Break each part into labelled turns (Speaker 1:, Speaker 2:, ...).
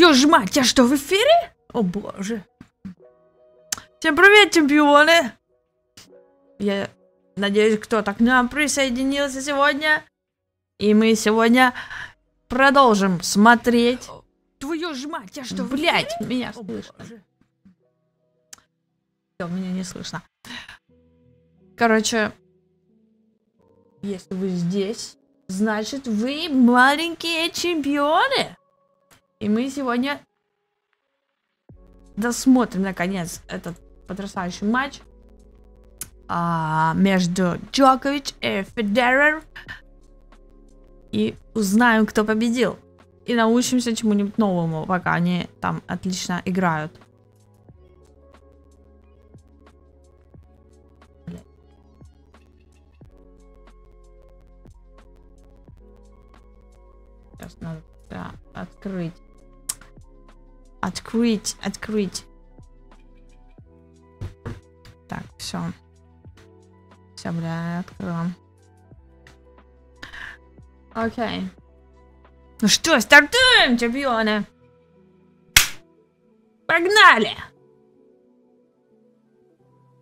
Speaker 1: Твою ж мать, я что, в эфире? О боже. Всем привет, чемпионы! Я надеюсь, кто-то к нам присоединился сегодня. И мы сегодня продолжим смотреть.
Speaker 2: Твою ж мать, я что,
Speaker 1: Блять, меня
Speaker 2: О,
Speaker 1: слышно.
Speaker 2: боже.
Speaker 1: Всё, меня не слышно. Короче, если вы здесь, значит вы маленькие чемпионы. И мы сегодня досмотрим наконец этот потрясающий матч а, между Джокович и Федерер. И узнаем, кто победил. И научимся чему-нибудь новому, пока они там отлично играют. Сейчас надо да, открыть. Открыть, открыть. Так, все. Все, бля, открыла. Окей. Ну что, стартуем, чемпионы! Погнали!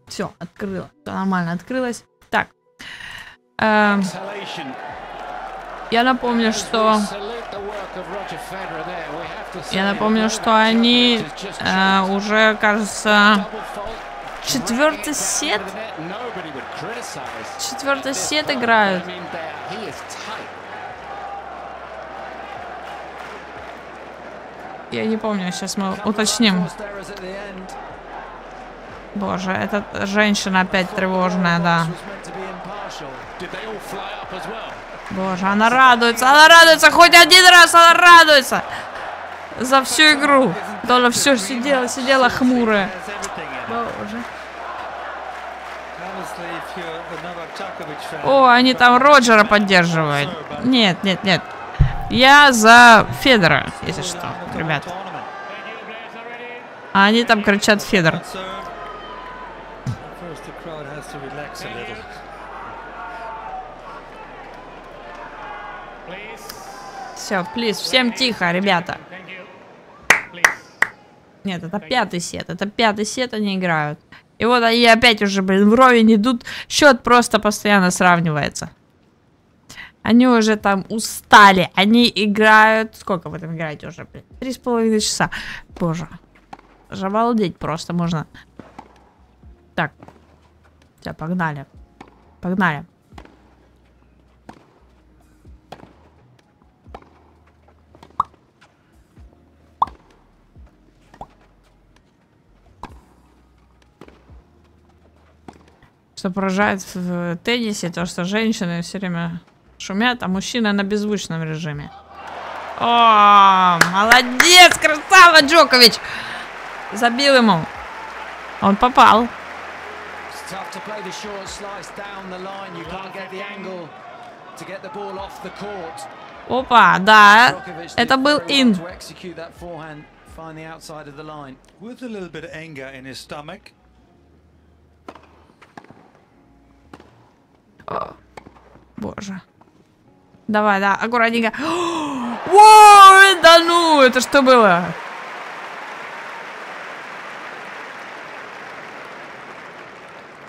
Speaker 1: Все, открыла. Все нормально открылось. Так. Эм, я напомню, что я напомню, что они э, уже, кажется, четвертый сет, четвертый сет играют. Я не помню, сейчас мы уточним. Боже, эта женщина опять тревожная, да. Боже, она радуется, она радуется, хоть один раз она радуется. За всю игру. Она все сидела, сидела хмурая. Боже. О, они там Роджера поддерживают. Нет, нет, нет. Я за Федора, если что, ребят. А они там кричат Федор. Все, плиз, всем тихо, ребята. Нет, это пятый сет. Это пятый сет они играют. И вот они опять уже, блин, вровень идут. Счет просто постоянно сравнивается. Они уже там устали. Они играют... Сколько вы там играете уже, блин? Три с половиной часа. Боже. Же обалдеть просто можно. Так. Все, погнали. Погнали. Что поражает в теннисе, то что женщины все время шумят, а мужчины на беззвучном режиме. О, молодец, красава, Джокович! Забил ему. Он попал. Опа, да. Это был ин.
Speaker 3: with a little bit of anger in his stomach.
Speaker 1: Боже. Давай, да, аккуратненько. Ой, да ну, это что было?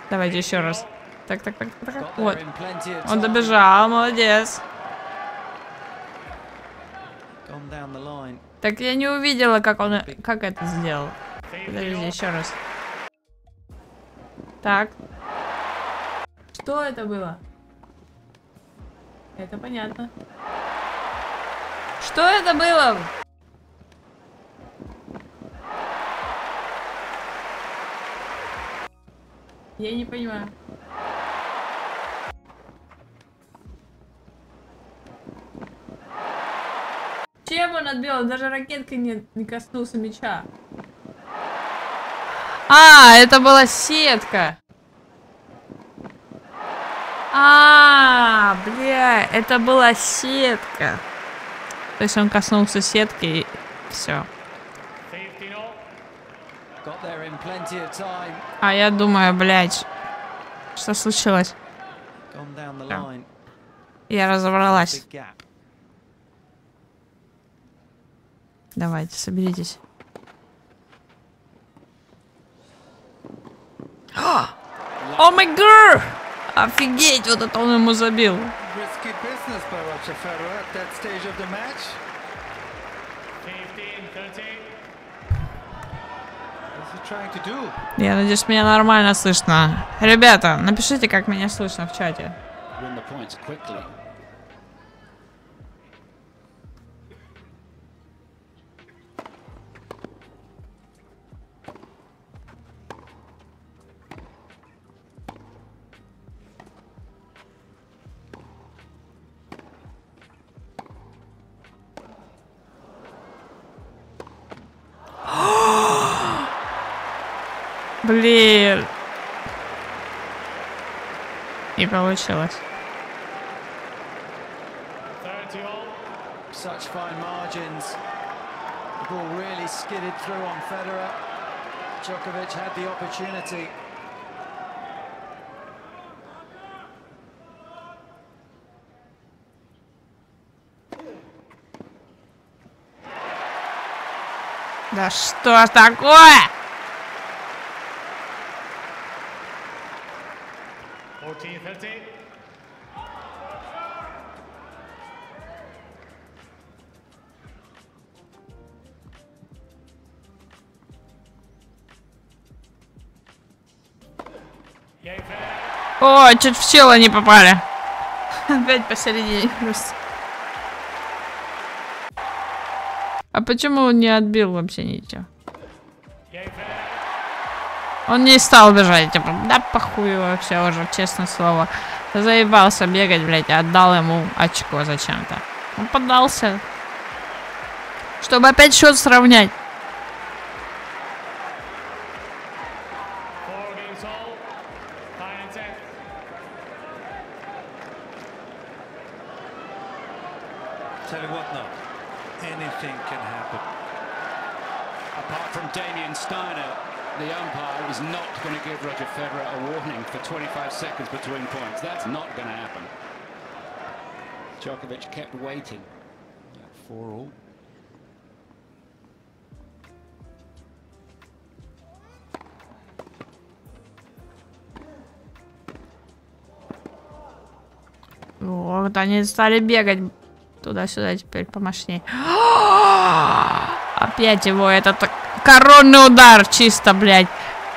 Speaker 1: Давайте еще раз. Так, так, так, так, Вот. Он добежал, молодец. Так я не увидела, как он, как это сделал. Подожди, еще раз. Так. Что это было? Это понятно. Что это было? Я не понимаю. Чем он отбил? Даже ракеткой не, не коснулся мяча. А, это была сетка. А, бля, это была сетка. То есть он коснулся сетки и все. А я думаю, блядь, что случилось?
Speaker 4: Line.
Speaker 1: Я разобралась. Давайте, соберитесь. О май гад! Офигеть, вот это он ему забил.
Speaker 3: Risky business by Roger Federer at that stage of the match.
Speaker 5: 15, 13.
Speaker 3: What's he trying to do?
Speaker 1: Я надеюсь, меня нормально слышно. Ребята, напишите, как меня слышно в чате.
Speaker 6: win the points quickly.
Speaker 1: Блин. Не получилось.
Speaker 5: 30 all.
Speaker 4: Such fine margins. The ball really skidded through on Federer. Djokovic had the opportunity.
Speaker 1: Да что ж такое?
Speaker 5: 14, 13. Game fair.
Speaker 1: О, чуть в чело не попали. Опять посередине просто. А почему он не отбил вообще ничего? Он не стал бежать, типа, да похуй вообще уже, честное слово. Заебался бегать, блядь, отдал ему очко зачем-то. Он поддался. Чтобы опять счет сравнять. Они стали бегать туда-сюда теперь помощней. Опять его этот коронный удар чисто, блядь.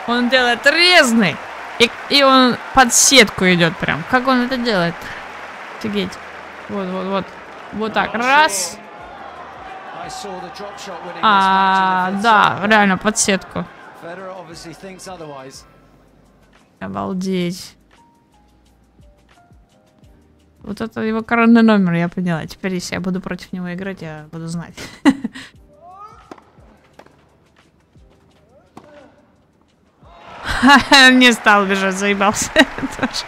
Speaker 1: Он делает резный. И, и он под сетку идет прям. Как он это делает? Офигеть. Вот, вот, вот. Вот так. Раз. А, да, реально под сетку. Обалдеть. Вот это его коронный номер, я поняла. Теперь, если я буду против него играть, я буду знать. Не стал бежать, заебался. Тоже.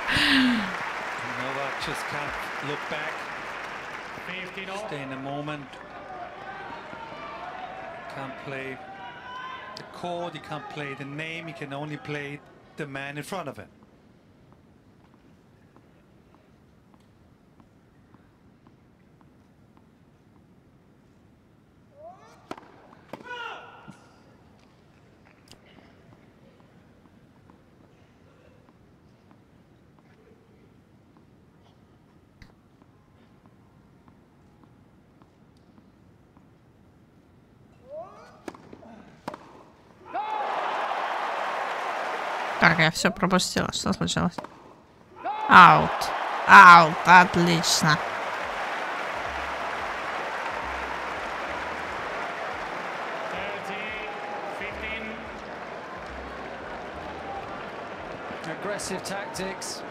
Speaker 3: Novak just can't look back,
Speaker 5: 15 all.
Speaker 3: stay in the moment. Can't play the chord, he can't play the name, he can only play the man in front of him.
Speaker 1: Так, я все пропустила. Что случилось? Аут. Аут. Отлично.
Speaker 5: Thirty, 15.
Speaker 4: Aggressive tactics.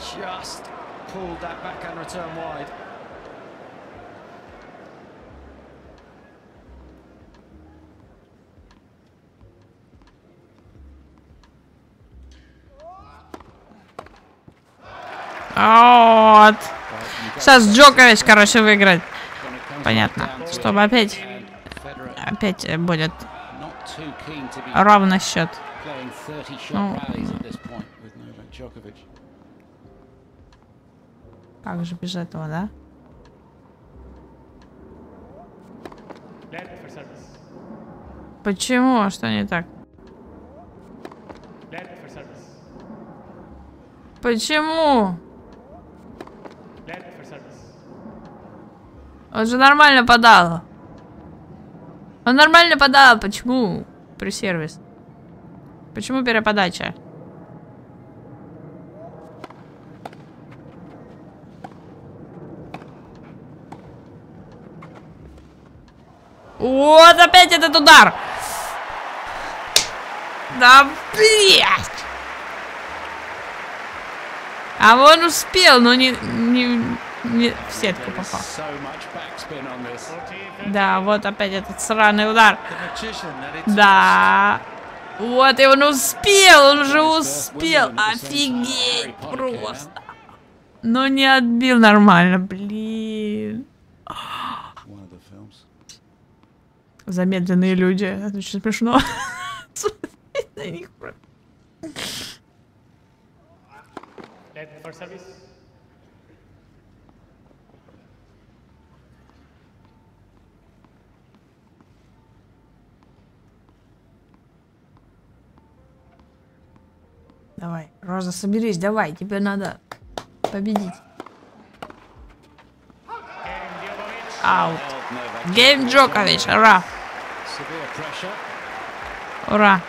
Speaker 4: Just pulled that backhand return wide.
Speaker 1: Вот. Сейчас Джокович, короче, выиграет. Понятно. Чтобы опять, опять будет равный счет. Ну, Как же без этого, да? Почему? Что не так? Почему?
Speaker 5: Left for service.
Speaker 1: Он же нормально подал. Он нормально подал. Почему? При сервис. Почему переподача? Вот опять этот удар. Да блять. А он успел, но не, не, не в сетку попал.
Speaker 6: So much backspin on this.
Speaker 5: 14,
Speaker 1: Да, вот опять этот сраный удар. Да. Вот, и он успел, он уже успел. Офигеть, просто. Но не отбил нормально, блин. Замедленные люди, это очень смешно. Смотреть на них
Speaker 5: for service.
Speaker 1: Давай, Роза, соберись, давай, тебе надо победить. Аут. Гейм Джокович, ура, ура.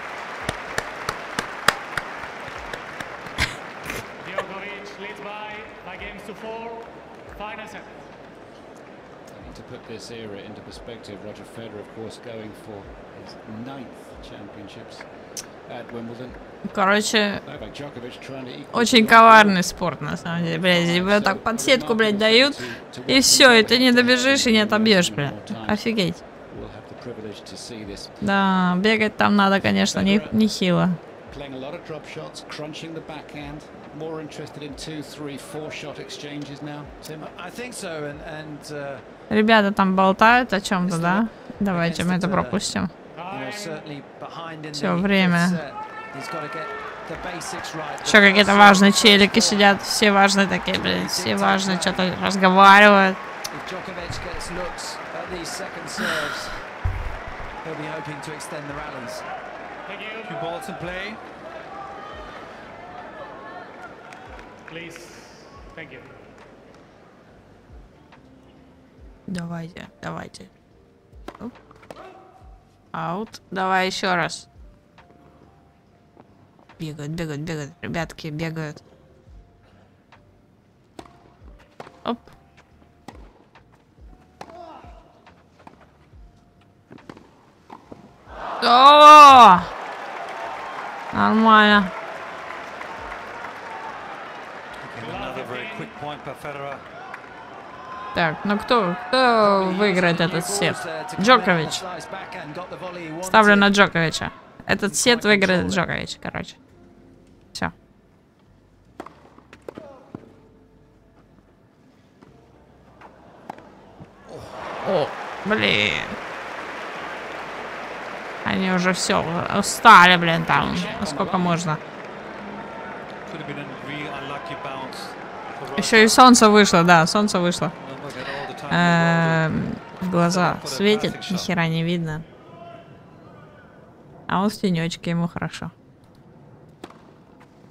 Speaker 5: To
Speaker 6: put this era into perspective, Roger Federer, of course, going for his ninth championships.
Speaker 1: Короче, очень коварный спорт, на самом деле, блядь. Тебе так под сетку, блядь, дают, и все, и ты не добежишь и не отобьешь, блядь. Офигеть. Да, бегать там надо, конечно, не, нехило.
Speaker 6: Playing a lot of drop shots, crunching the backhand. More interested in two, three, four shot exchanges now. Tim,
Speaker 4: I think so, and and uh,
Speaker 1: Ребята там болтают о чем-то, да? Давайте мы это пропустим.
Speaker 4: The
Speaker 1: время. Еще какие-то важные челики сидят, все важные такие, блин, все важные, что-то разговаривают. Давайте, давайте. Оп. Аут. Давай еще раз. Бегают, бегают, бегают. Ребятки бегают. Оп. О! Нормально.
Speaker 3: Again, another very quick point by Federer.
Speaker 1: Так, ну кто, кто выиграет этот сет? Джокович. Ставлю на Джоковича. Этот сет выиграет Джокович, короче. Все. О, блин. Они уже все устали, блин, там. Сколько можно? Еще и солнце вышло, да, солнце вышло. Глаза светит, ни хера не видно. А он в тенечке, ему хорошо.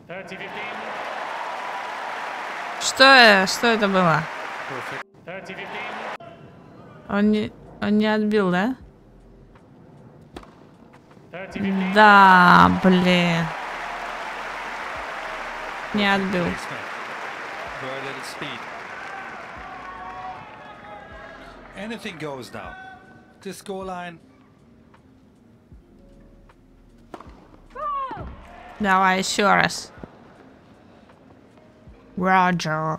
Speaker 5: 30-15.
Speaker 1: Что, что это было?
Speaker 3: to perfect.
Speaker 5: 30-15.
Speaker 1: Он не, он не отбил, да?
Speaker 5: 30-15.
Speaker 1: Да, блин. Не отбил.
Speaker 3: placement. Very little speed. Anything goes now. This score line,
Speaker 1: Давай еще раз. Роджер.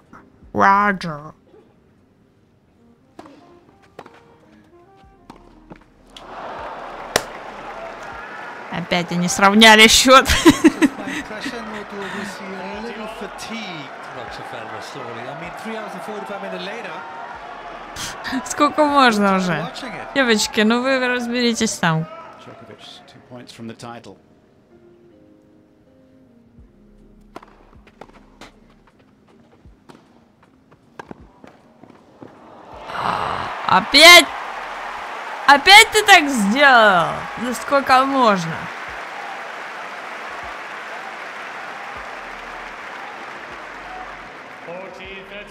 Speaker 1: Роджер. Опять они сравняли счет. Сколько можно уже? Девочки, ну вы разберитесь там.
Speaker 6: Title.
Speaker 1: Опять? Опять ты так сделал? Ну сколько можно?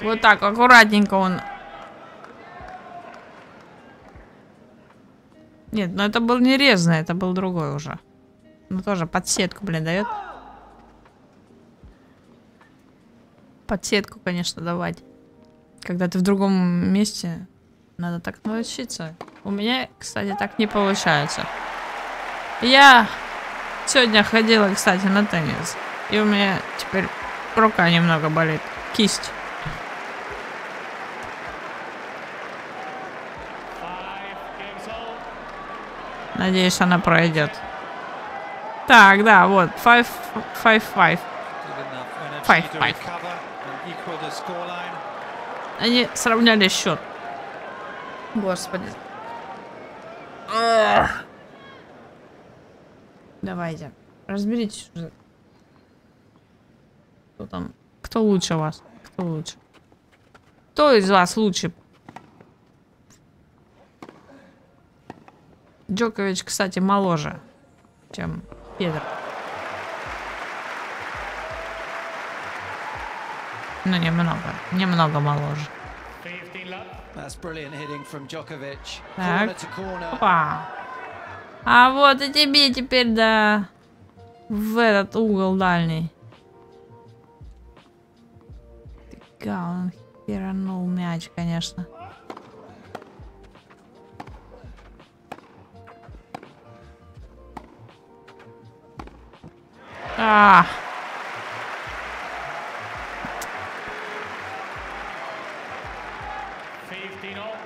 Speaker 1: Вот так, аккуратненько он. Нет, ну это был не резный, это был другой уже. Ну тоже подсетку, блин, дает. Подсетку, конечно, давать. Когда ты в другом месте, надо так научиться. У меня, кстати, так не получается. Я сегодня ходила, кстати, на теннис. И у меня теперь рука немного болит. Кисть.
Speaker 5: Five games all.
Speaker 1: Надеюсь, она пройдет. Так, да, вот. Five, five, five.
Speaker 3: Good enough energy
Speaker 1: Five,
Speaker 3: to
Speaker 1: five.
Speaker 3: recover and equal the scoreline.
Speaker 1: Они сравняли счет. Господи. Давайте. Разберитесь уже. Кто там? Кто лучше вас? Кто лучше? Кто из вас лучше? Джокович, кстати, моложе, чем Федор. Ну, немного. Немного моложе.
Speaker 5: 15 love.
Speaker 4: That's brilliant hitting from Djokovic.
Speaker 1: Так. Опа. А вот и тебе теперь, да, в этот угол дальний. Фига, он херанул мяч, конечно. А,
Speaker 5: 15 all.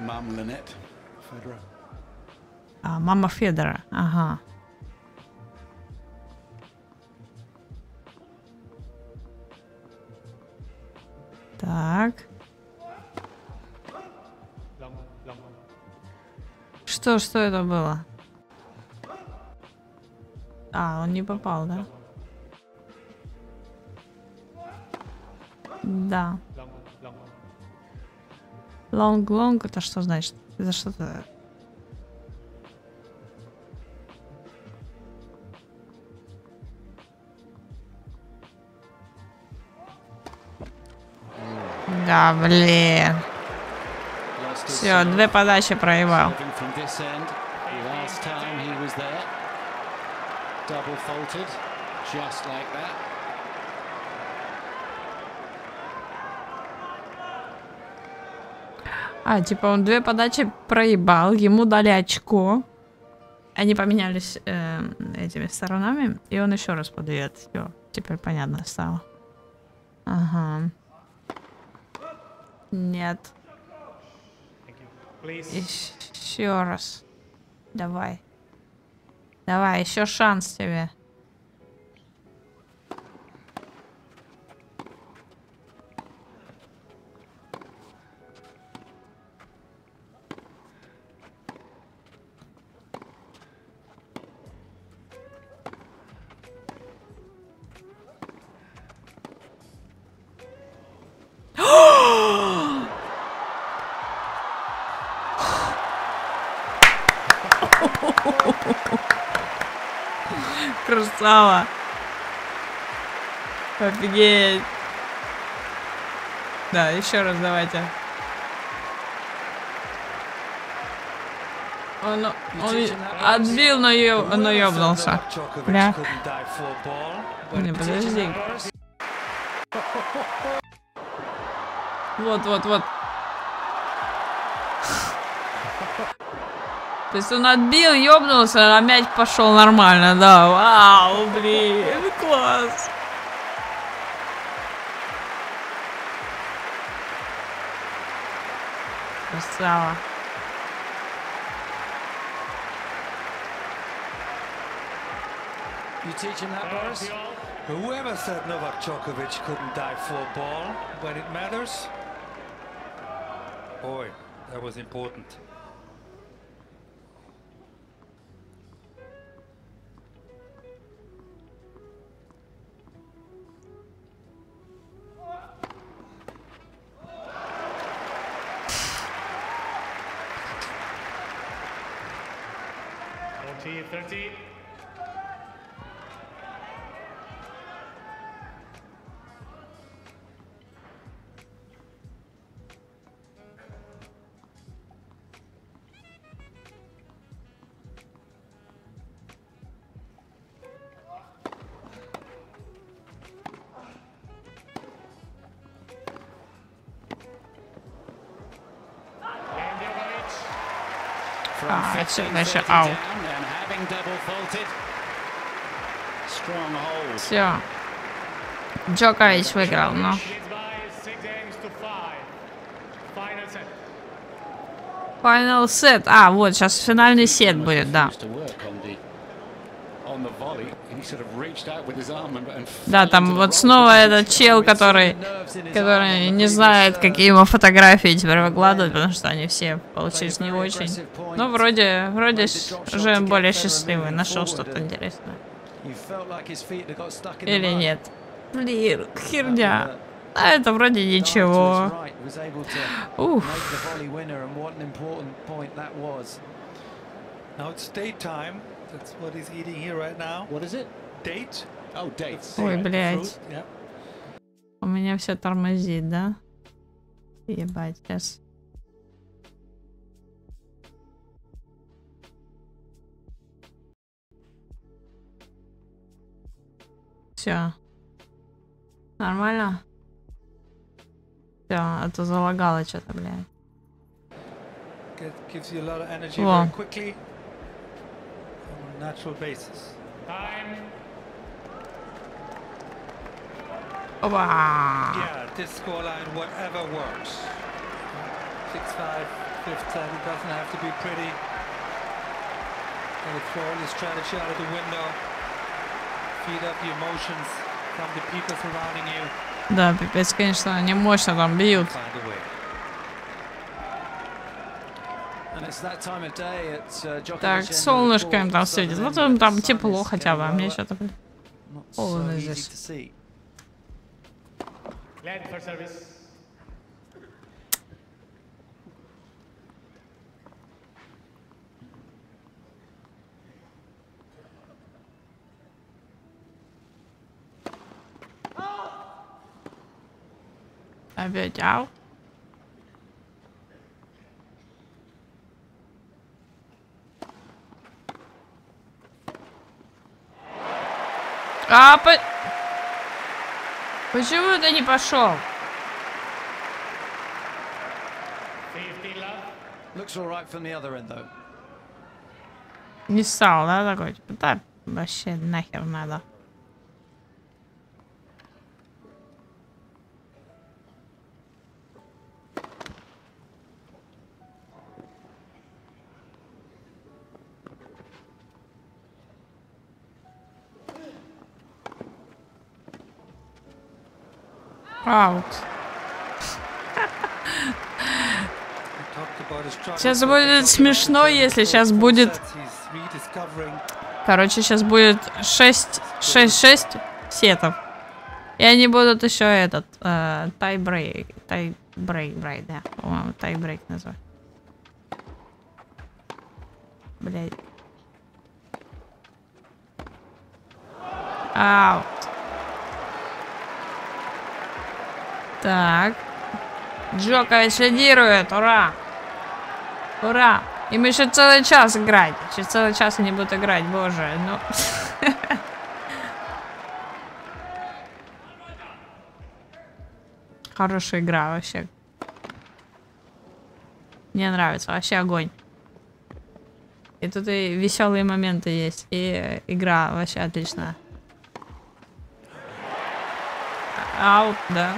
Speaker 6: Mum Lynette, Federer.
Speaker 1: а, мама Федора, ага. Так. Что, что это было? А, он не попал, да? Да. Long-long, это что значит? За что-то... Да, блин. Все, две подачи
Speaker 6: that.
Speaker 1: А, типа он две подачи проебал, ему дали очко. Они поменялись э, этими сторонами, и он еще раз подает. Все, теперь понятно стало. Ага. Нет. Еще раз. Давай. Давай, еще шанс тебе. Красава. Офигеть. Да, еще раз давайте. Он, он отбил, но, ё- но ёбнулся. Бля. Не, подожди. Вот, вот, вот. То есть он отбил, ёбнулся, а мяч пошел нормально, да. Вау, блин, класс. Красава.
Speaker 4: You teach him that, Boris?
Speaker 3: Whoever said Novak Djokovic couldn't dive for a ball when it matters? Boy, that was important.
Speaker 6: Faulted. Strong hold.
Speaker 1: Все. Джокович выиграл, но...
Speaker 5: Final set.
Speaker 1: А, вот, сейчас финальный сет будет, да.
Speaker 6: Used to work on the on the volley. He sort of reached out with his arm and, and
Speaker 1: Да, там вот снова этот чел, который, который не знает, какие ему фотографии теперь выкладывать, потому что они все получились не очень. Ну, вроде, вроде уже более счастливый, нашел что-то интересное. Или нет? Блин, херня.
Speaker 4: Uh,
Speaker 1: А это вроде ничего.
Speaker 4: was.
Speaker 3: Now it's date time. That's what he's eating here right now.
Speaker 6: What is it?
Speaker 3: Date.
Speaker 6: Oh, dates.
Speaker 1: Ой, блядь. У меня все тормозит, да? Ебать, сейчас. Все. Нормально? Все, а то залагало что-то, блядь.
Speaker 3: Get, gives you a lot of energy
Speaker 1: Wow.
Speaker 3: very quickly on a natural basis.
Speaker 5: Time.
Speaker 1: Опа!
Speaker 3: Yeah, this scoreline, whatever works. 6-5, fifth set, it doesn't have to be pretty. Gotta throw all your strategy out of the window. Feed up the emotions from the people surrounding you.
Speaker 1: Да, пипец, конечно, они мощно там бьют.
Speaker 4: Uh,
Speaker 1: Так, солнышко им там светит. Вот им там тепло хотя бы, а мне что-то, холодно здесь.
Speaker 4: To see.
Speaker 5: Led for service.
Speaker 1: Опять ау. А, по- Почему ты не пошел?
Speaker 5: 50 love.
Speaker 4: Looks all right from the other end, though.
Speaker 1: Не стал, да, такой? Типа, да, вообще нахер надо. Аут. Сейчас будет смешно, если сейчас будет- Короче, сейчас будет 6, 6, 6 сетов. И они будут еще этот, э, тай-брейк, тай-брейк, брейк, да, тай-брейк назвать. Блять. Аут. Так. Джокович лидирует, ура! Ура! Им еще целый час играть. Через целый час они будут играть, боже. Ну. Хорошая игра вообще. Мне нравится, вообще огонь. И тут и веселые моменты есть, и игра вообще отличная. Аут, да.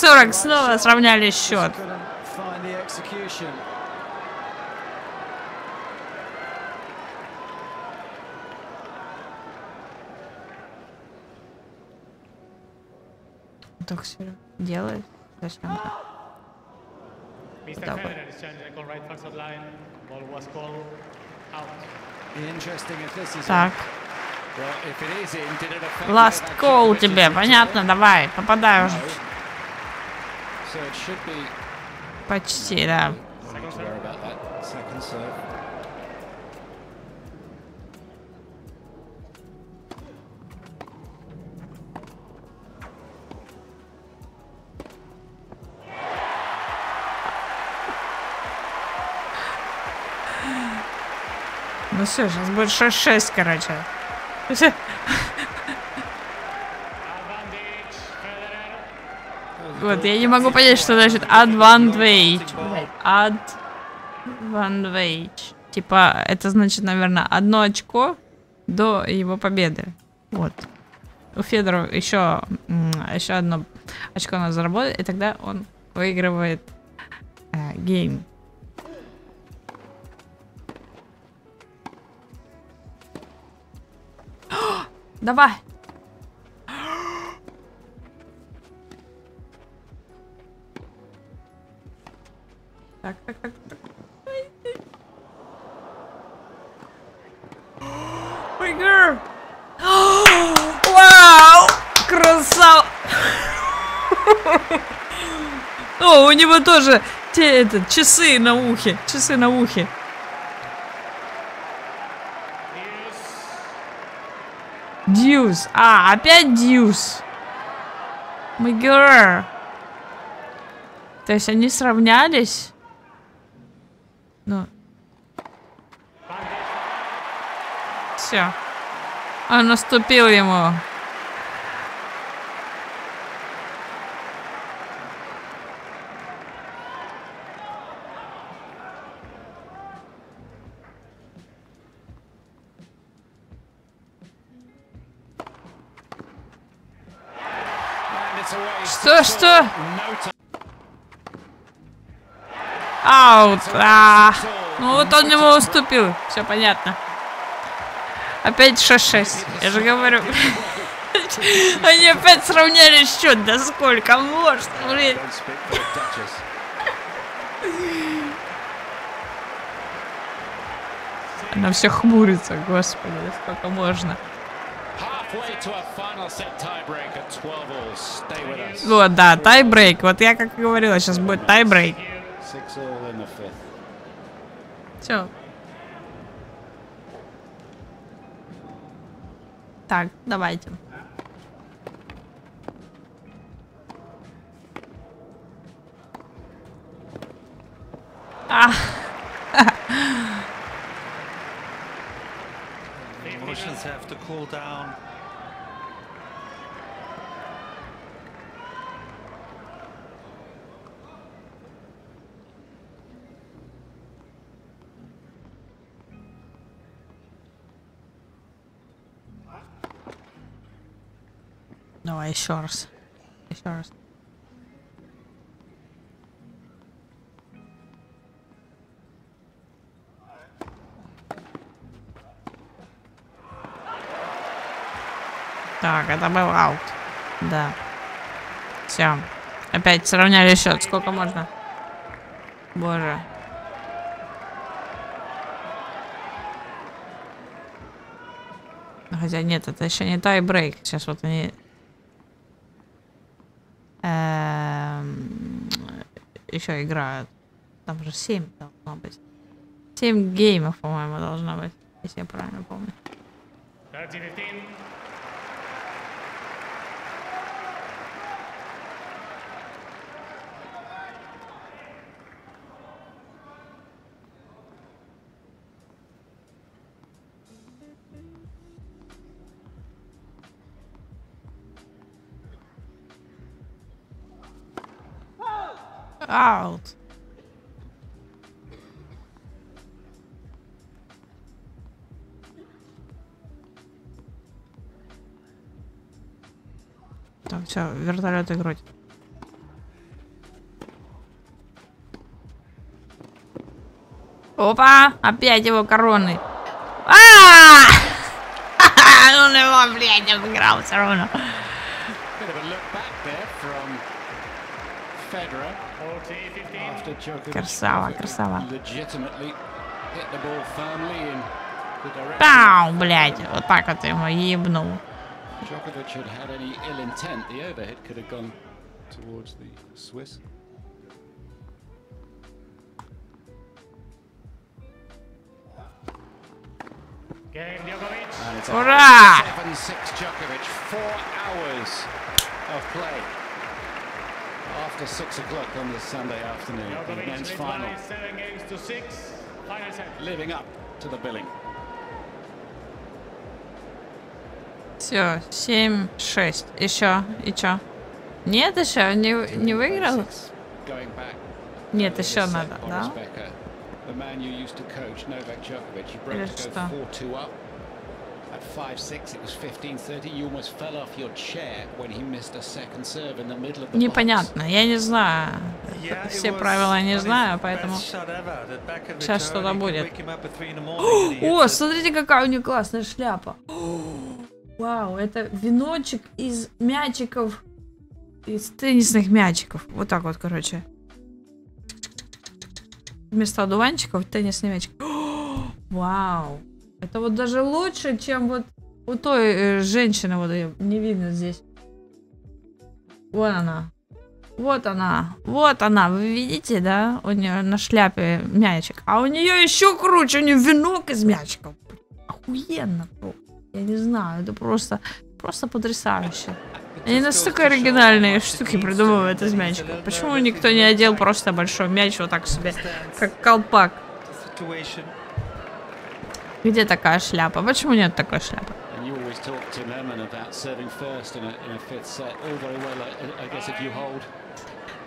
Speaker 1: 40-40, снова сравняли счет. Так все делает. Зачем? Так, last call тебе, понятно? Давай, попадай уже.
Speaker 6: Second serve.
Speaker 1: Ну все, сейчас будет 6-6, короче
Speaker 5: Federer.
Speaker 1: Вот, я не могу понять, что значит advantage. Advantage. Типа, это значит, наверное, одно очко до его победы. Вот. У Федорова еще, еще одно очко надо заработать, и тогда он выигрывает э. Давай! Тоже те, это, часы на ухе. Часы на ухе. Дьюс. А, опять дьюс. Мигер. То есть они сравнялись? Ну. Все. Он наступил ему. Что, что?
Speaker 6: No time.
Speaker 1: Аут. А, ну вот он ему уступил. Все понятно. Опять 6-6. Я же говорю. Они опять сравняли счет. Да сколько можно, блин. Она все хмурится, господи, да сколько можно. Вот, да, тайбрейк. Вот я как и говорила, сейчас будет тайбрейк. Все. Так, давайте. А,
Speaker 3: Emotions have to cool down.
Speaker 1: Давай еще раз. Еще раз. Так, это был аут. Да. Все. Опять сравняли счет. Сколько можно? Боже. Хотя нет, это еще не тайбрейк. Сейчас вот они... эм, еще играют. Там же 7 должно быть. 7 геймов, по-моему, должно быть. Если я правильно помню.
Speaker 5: 30-15.
Speaker 1: Аут. Так, все, вертолет играть. Опа! Опять его короны. А! Он его, блядь, обыграл все равно.
Speaker 6: Bit of a look back there from Federer
Speaker 5: 40-15.
Speaker 6: after Djokovic
Speaker 1: Красава, красава.
Speaker 6: legitimately hit the ball firmly in the direction
Speaker 1: Пау, блядь. Вот так вот ему ебнул. Ура!
Speaker 6: after six o'clock on this Sunday afternoon. The
Speaker 5: Djokovic
Speaker 6: men's
Speaker 5: leads
Speaker 6: final,
Speaker 5: by seven games to six. Final set.
Speaker 6: living up to the billing.
Speaker 1: Все, 7, 6. Еще, и чё? Нет, еще не, не выиграл?
Speaker 6: Six Going back
Speaker 1: Нет,
Speaker 6: earlier
Speaker 1: еще
Speaker 6: this set,
Speaker 1: надо,
Speaker 6: Boris
Speaker 1: да?
Speaker 6: Becker, the man you used to coach, Novak Djokovic, he broke
Speaker 1: Или
Speaker 6: to
Speaker 1: что?
Speaker 6: Go 4-2 up. At 5-6, it was 15-30. You almost fell off your chair when he missed a second serve in the middle of the.
Speaker 1: Непонятно, я не знаю.
Speaker 3: Yeah,
Speaker 1: Все правила не знаю, поэтому... Сейчас что-то будет. О, смотрите, какая у нее классная шляпа. Вау, это веночек из мячиков, из теннисных мячиков. Вот так вот, короче. Вместо одуванчиков теннисный мячик. Вау. Это вот даже лучше, чем вот у той э, женщины, вот ее не видно здесь. Вон она. Вот она. Вот она. Вы видите, да? У нее на шляпе мячик. А у нее еще круче. У нее венок из мячиков. Охуенно. Я не знаю. Это просто, просто потрясающе. Они настолько оригинальные штуки придумывают из мячиков. Почему никто не одел просто большой мяч вот так себе, как колпак? Где такая шляпа? Почему нет такой шляпы?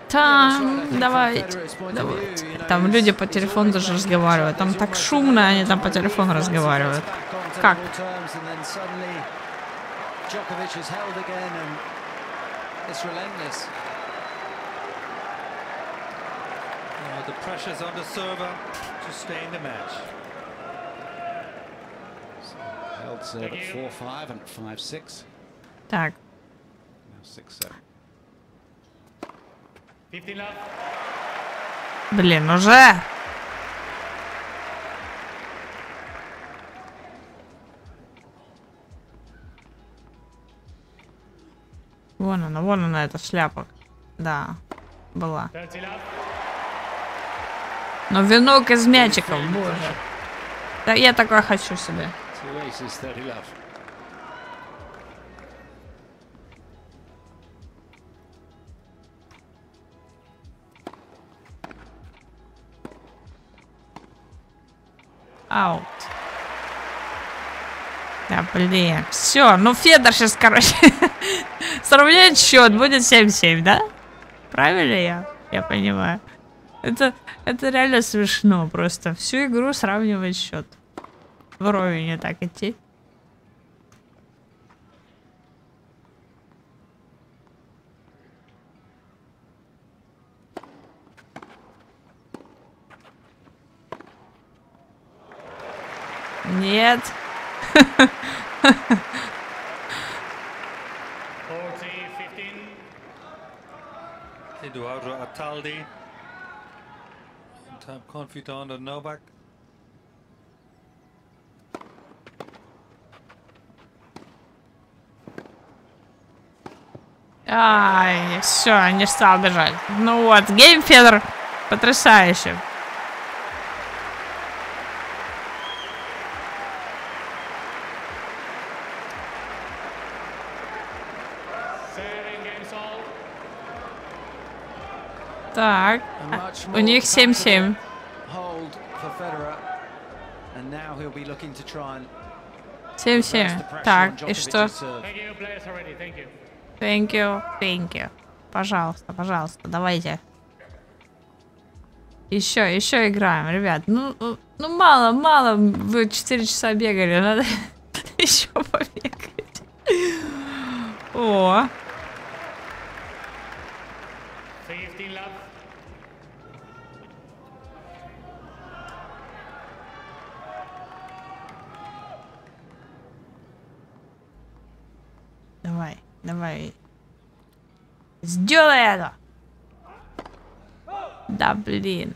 Speaker 1: Там, давайте. давайте. Там люди по телефону даже разговаривают. Там так шумно, они там по телефону разговаривают. Как?
Speaker 3: Uh, the pressure's on the server to stay in the match.
Speaker 6: Held serve
Speaker 5: Thank
Speaker 6: at
Speaker 5: you.
Speaker 6: 4-5 and 5-6.
Speaker 1: Так,
Speaker 6: Now 6-7.
Speaker 5: 15 love.
Speaker 1: блин, уже. Вон она, вон она, эта шляпа. Да, была.
Speaker 5: 30 love.
Speaker 1: Но венок из мячиков, боже. Да я такое хочу себе.
Speaker 6: Two aces, 30 love.
Speaker 1: Аут. Да, блин. Все, ну Федор сейчас, короче, сравняет счет, будет 7-7, да? Правильно я? Я понимаю. Это, это реально смешно просто. Всю игру сравнивать счет. Вровень не так идти. Нет.
Speaker 5: 40, 15.
Speaker 3: Eduardo Ataldi. Time confidant on Novak.
Speaker 1: Ай, все, не стал бежать. Ну вот, гейм Федор потрясающе. Так, у них 7-7.
Speaker 4: hold for Federer. And now he'll be looking to try and
Speaker 1: 7-7.
Speaker 4: reverse the pressure on
Speaker 1: Так, и что?
Speaker 5: Thank you, thank you.
Speaker 1: Пожалуйста, пожалуйста, давайте. Еще, еще играем, ребят. Ну, ну, ну мало, мало. Вы 4 часа бегали, надо еще побегать. О, давай. Сделай это! Да, блин.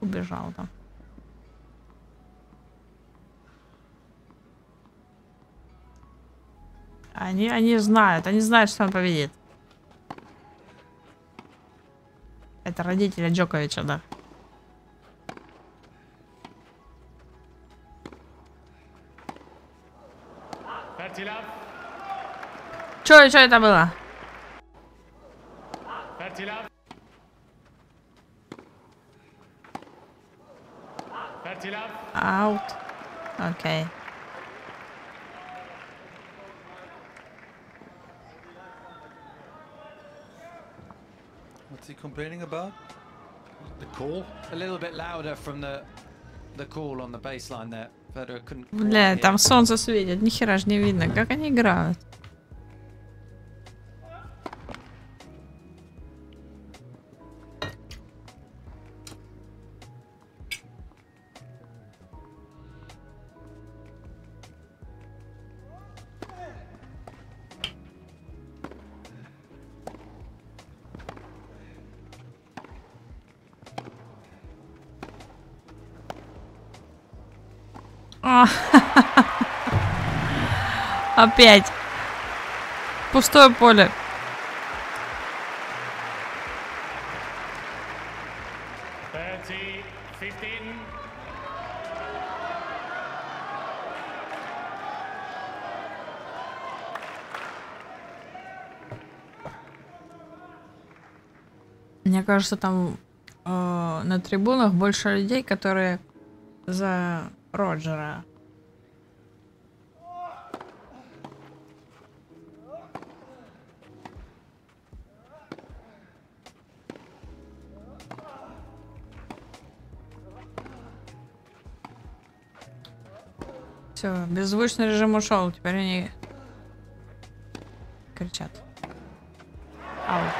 Speaker 1: Убежал там. Они, они знают, они знают, что он победит. Это родители Джоковича, да. Чё, чё это было? Аут. Окей.
Speaker 3: What's he complaining about?
Speaker 6: The call.
Speaker 4: A little bit louder from the the call on the baseline there. Federer couldn't. quite
Speaker 1: Бля, там солнце светит, ни хера ж не видно. Как они играют? Опять. Пустое поле. Мне кажется, там э, на трибунах больше людей, которые за Роджера. Все, беззвучный режим ушел. Теперь они кричат. Аут.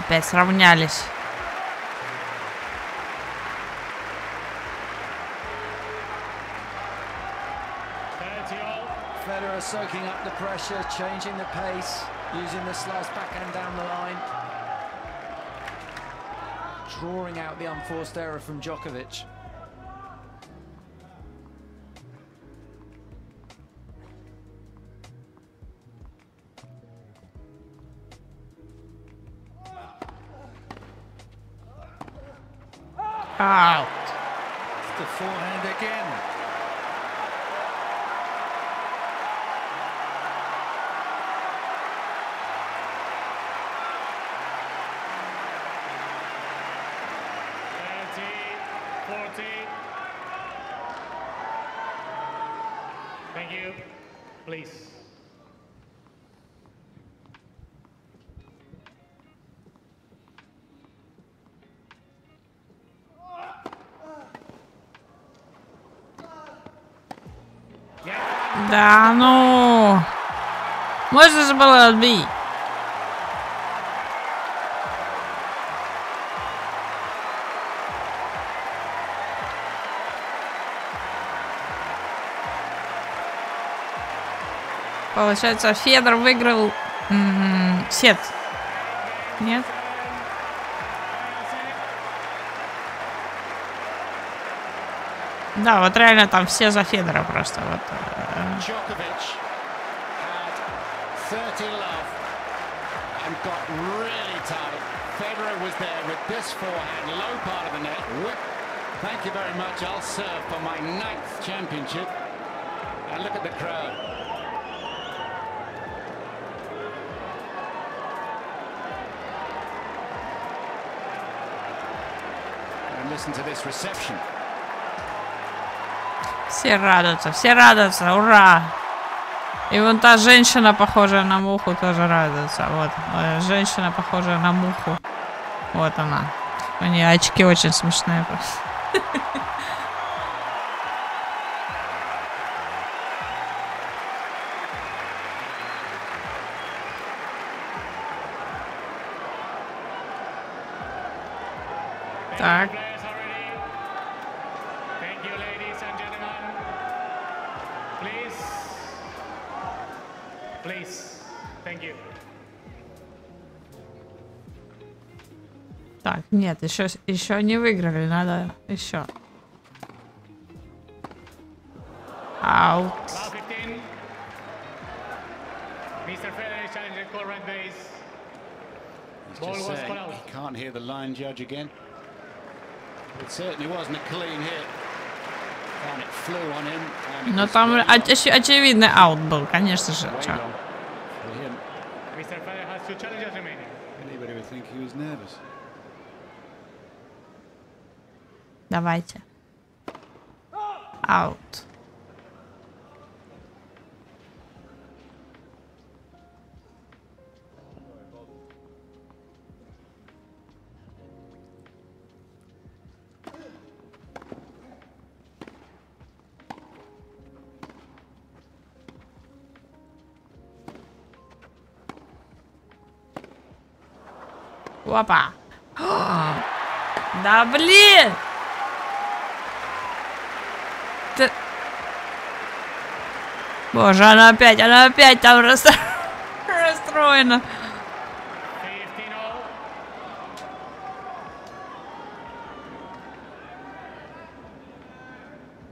Speaker 1: Опять сравнялись.
Speaker 4: Soaking up the pressure, changing the pace, using the slice backhand down the line. Drawing out the unforced error from Djokovic.
Speaker 1: Аут. Же было отбить. Получается, Федор выиграл м, сет. Нет? Да, вот реально там все за Федора просто. Вот. э,
Speaker 6: Djokovic had 30 love and got really tight. Federer was there with this forehand, low part of the net. Whip. Thank you very much. I'll serve for my ninth championship. And look at the crowd. And listen to this reception.
Speaker 1: Все радуются, все радуются, ура! И вон та женщина, похожая на муху, тоже радуется. Вот, э, женщина, похожая на муху. Вот она. У нее очки очень смешные просто. нет, еще, еще не выиграли, надо еще. Аут.
Speaker 5: Round 15. Mr. Federer is challenging core red base.
Speaker 6: He's
Speaker 5: Ball
Speaker 6: just
Speaker 5: was
Speaker 6: saying
Speaker 5: put out.
Speaker 6: he can't hear the line judge again. It certainly wasn't a clean hit. And it flew on him. And it
Speaker 1: Но там оч- оч- очевидный аут был, конечно же. чё.
Speaker 6: Anybody would think he was nervous.
Speaker 1: Давайте. Аут. Опа. Да блин! Боже, она опять, она опять там рас- расстроена.
Speaker 5: 15 all.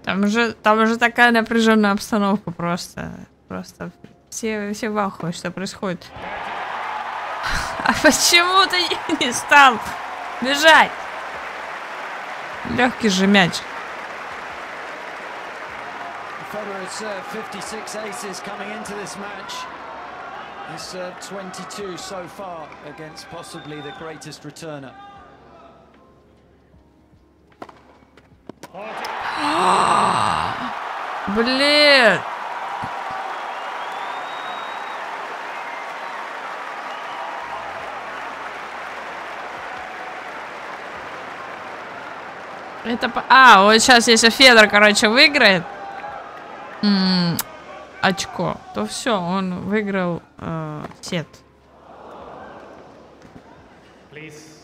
Speaker 1: Там уже, там уже такая напряженная обстановка просто. Просто все, все в ахуе, что происходит. А почему ты не стал бежать? Легкий же мяч.
Speaker 4: 56 aces coming into this match. He's served 22 so far against possibly the greatest returner.
Speaker 5: 40.
Speaker 1: Блин! Это... по- А, вот сейчас, если Федор, короче, выиграет, м, очко, то все, он выиграл э, сет.
Speaker 5: Please.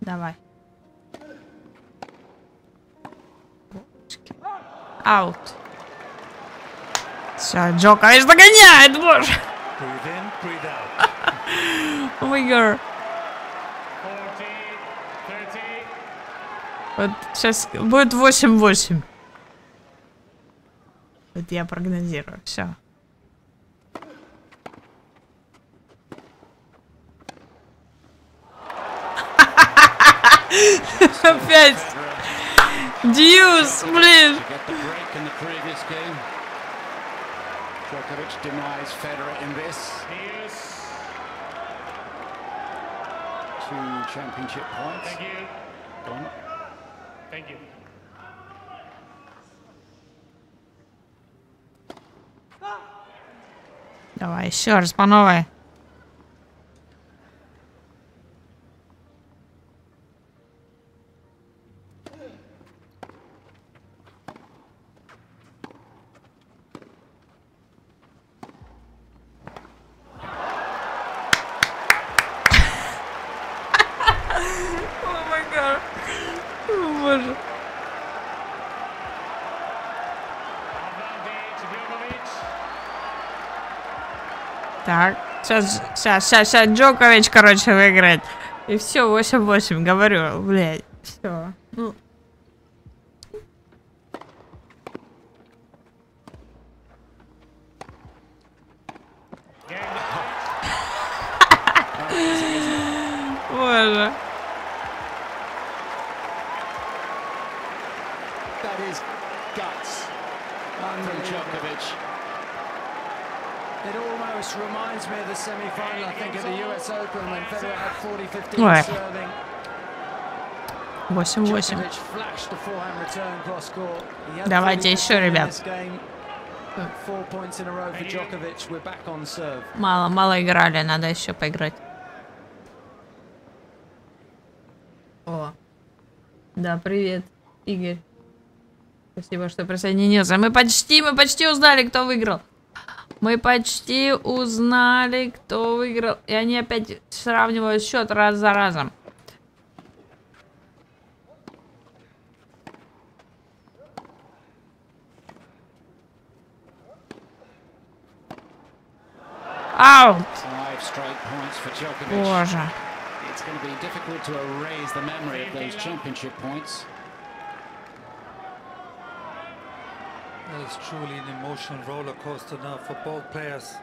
Speaker 1: Давай. Аут. Все, Джокович догоняет, боже.
Speaker 3: Breathe in, breathe out.
Speaker 1: Выигр.
Speaker 5: 40, 30.
Speaker 1: Вот сейчас будет 8-8. Вот я прогнозирую. Все. Опять. Дьюс, блин.
Speaker 6: Djokovic denies Federer in this. Two championship points.
Speaker 5: Thank you.
Speaker 6: Gone.
Speaker 5: Thank you.
Speaker 1: Давай еще раз по новой. О май гад. О, Боже.
Speaker 5: Advantage, Djokovic.
Speaker 1: Так, сейчас, сейчас, сейчас, сейчас Джокович, короче, выиграет. И все, 8-8, говорю, блядь, все. 8-8. Давайте еще, ребят. Мало, мало играли, надо еще поиграть. О. Да, привет, Игорь. Спасибо, что присоединился. Мы почти, мы почти узнали, кто выиграл. Мы почти узнали, кто выиграл. И они опять сравнивают счет раз за разом.
Speaker 6: Championship points.
Speaker 3: It's truly an emotional roller coaster now for both players.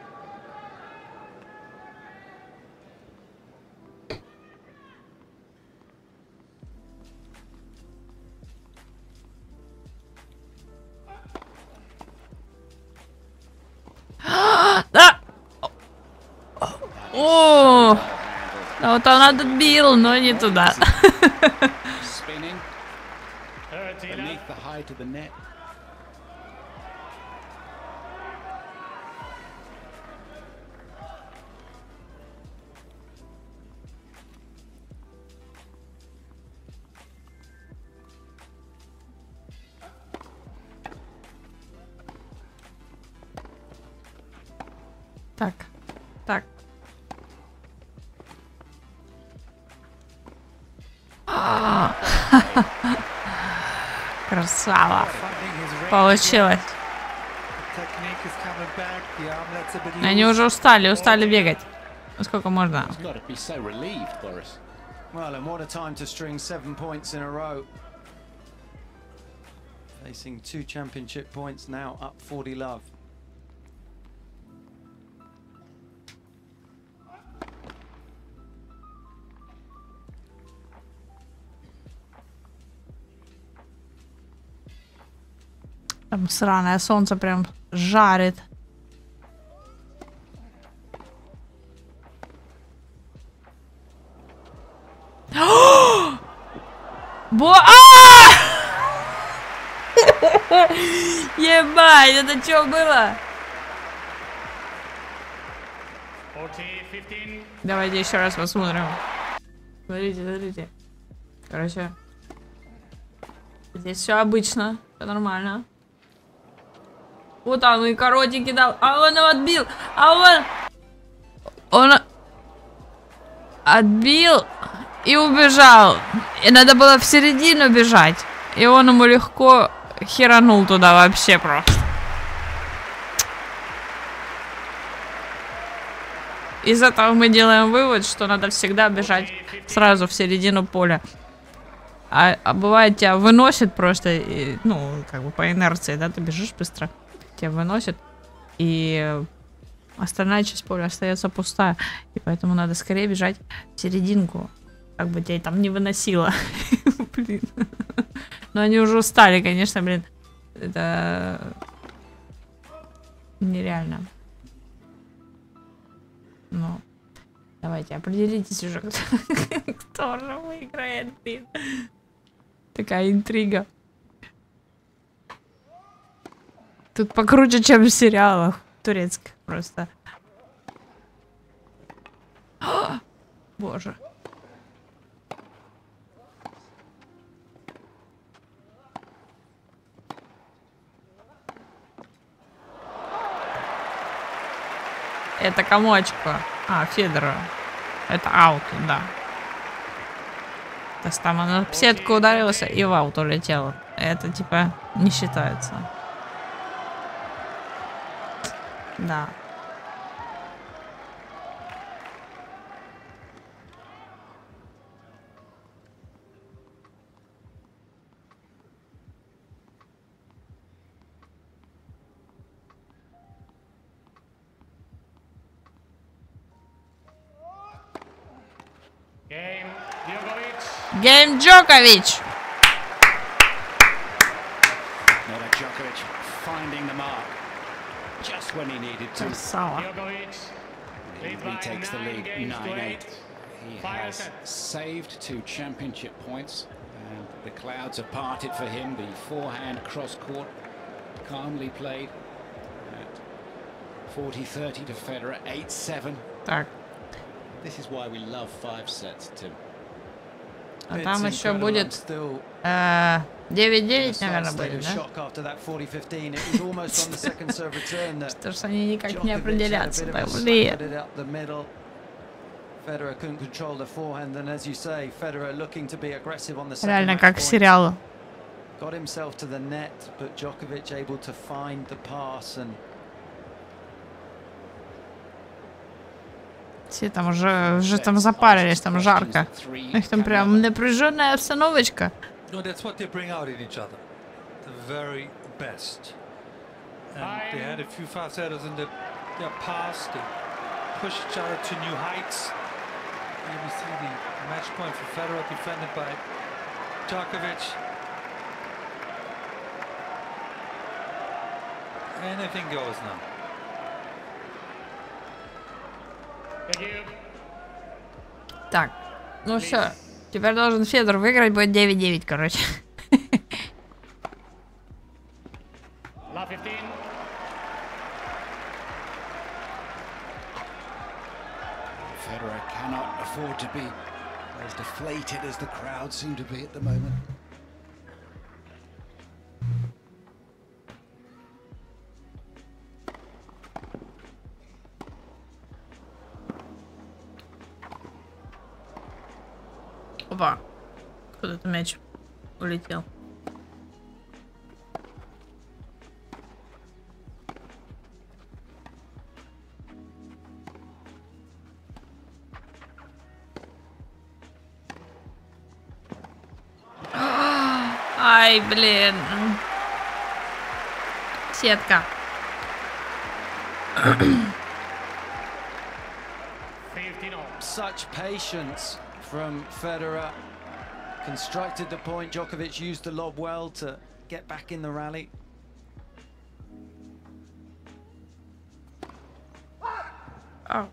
Speaker 1: Отбил, но не туда.
Speaker 3: Bit
Speaker 1: Они уже устали, устали бегать. Ну, Сколько можно?
Speaker 6: He's got to be so relieved, Boris.
Speaker 4: Well, and what a time to string seven points in a row. Facing two championship points now, up 40 love.
Speaker 1: Там сраное солнце прям жарит. Бо... А! Ебать, это что было?
Speaker 5: 40, 15.
Speaker 1: Давайте еще раз посмотрим. Смотрите, смотрите. Короче. Здесь все обычно. Всё нормально. Вот он и коротенький дал. А он его отбил. А он... Он... Отбил и убежал. И надо было в середину бежать. И он ему легко херанул туда вообще просто. Из этого мы делаем вывод, что надо всегда бежать сразу в середину поля. А, а бывает тебя выносит просто, и, ну, как бы по инерции, да, ты бежишь быстро, тебя выносит, и остальная часть поля остается пустая, и поэтому надо скорее бежать в серединку, как бы тебя там не выносило. Блин. Но они уже устали, конечно, блин. Это нереально. Ну, давайте, определитесь уже, кто, кто же выиграет, блин. Такая интрига. Тут покруче, чем в сериалах турецких просто. Боже. Это кому очко? А, Федору. Это аут, да. То есть там она в сетку ударился и в аут улетела. Это типа не считается. Да. Гейм Джокович!
Speaker 6: Novak Djokovic finding the mark just when he needed to.
Speaker 1: Красава.
Speaker 5: Djokovic
Speaker 6: He
Speaker 5: leads by
Speaker 6: retakes the
Speaker 5: nine
Speaker 6: lead
Speaker 5: games to
Speaker 6: 9 8.
Speaker 5: eight.
Speaker 6: He
Speaker 5: Final
Speaker 6: has
Speaker 5: set.
Speaker 6: saved two championship points, and the clouds have parted for him. The forehand cross court calmly played at 40 30 to Federer, 8 7.
Speaker 1: Так,
Speaker 6: This is why we love five sets, Tim.
Speaker 1: А там еще будет
Speaker 4: still
Speaker 1: э, 9-9,
Speaker 4: in a
Speaker 1: наверное, будет, да?
Speaker 4: shock after that 40-15. It was almost on the second serve return that
Speaker 1: Потому что они никак не определятся. Да, блин. Реально как в.
Speaker 4: Got himself to the net, but Djokovic able to find the pass and
Speaker 1: Все там уже, уже там запарились, там жарко. У них там прям напряженная обстановочка.
Speaker 3: Anything goes now.
Speaker 1: Так, ну все. Теперь должен Федор выиграть, будет 9-9, короче.
Speaker 5: Love 15.
Speaker 6: Federer cannot afford to be as deflated as the crowd seem to be at the moment.
Speaker 1: Куда-то мяч улетел. Ай, блин. Сетка.
Speaker 5: 15 all.
Speaker 4: such patience from Federer. Constructed the point, Djokovic used the lob well to get back in the rally.
Speaker 1: Oh.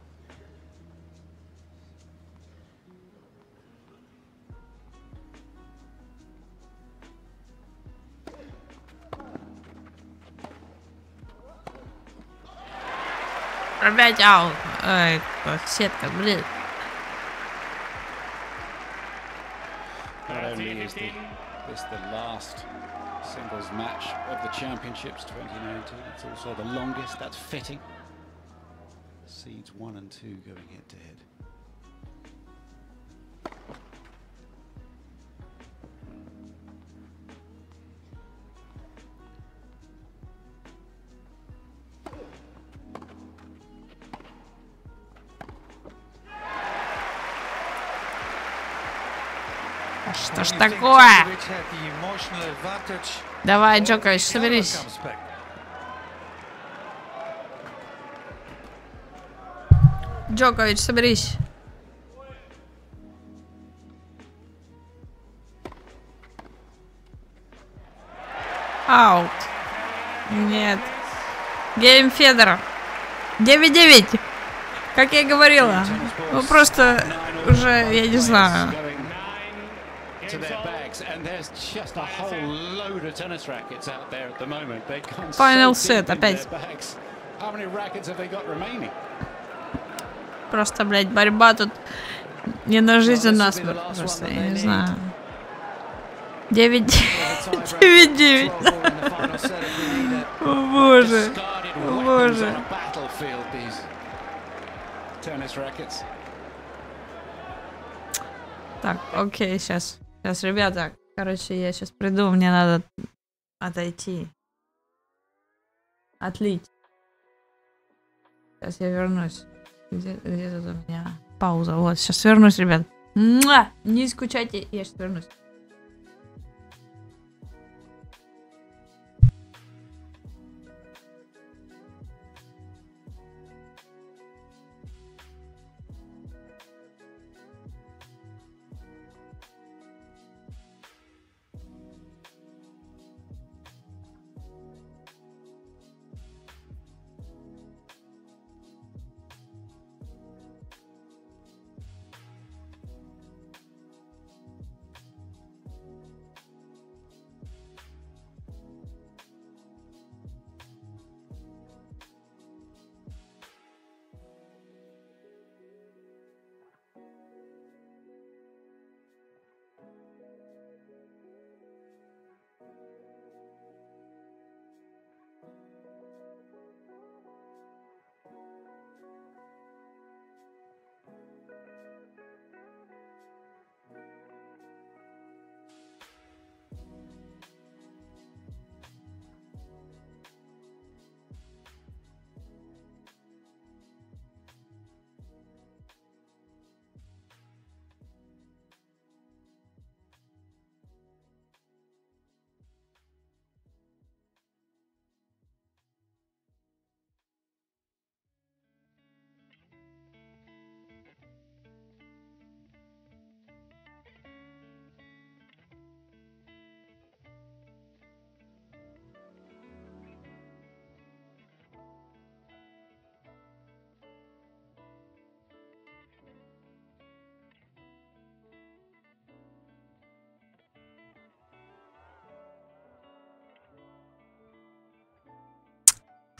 Speaker 1: Revenge
Speaker 6: out.
Speaker 5: Oj,
Speaker 6: vad shit det.
Speaker 5: 19.
Speaker 6: This the last singles match of the championships 2019. It's also the longest. That's fitting. Seeds one and two going head to head.
Speaker 1: Ж такое? Давай, Джокович, соберись. Джокович, соберись. Аут. Нет. Гейм Федора. 9-9. Как я и говорила. Ну просто уже, я не знаю.
Speaker 6: To their bags, and there's just a whole load of tennis rackets out there at the moment. They've gone
Speaker 1: Final set, опять.
Speaker 6: How many rackets have they got remaining?
Speaker 1: Просто, блядь, борьба тут не на жизнь, а на смерть. Просто, я не знаю. 9 9-9. О боже. Oh,
Speaker 6: weapons
Speaker 1: Боже. Так, окей, сейчас. Сейчас, ребята, короче, я сейчас приду, мне надо отойти. Отлить. Сейчас я вернусь. Где, где тут у меня пауза? Вот, сейчас вернусь, ребят. Муа! Не скучайте, я сейчас вернусь.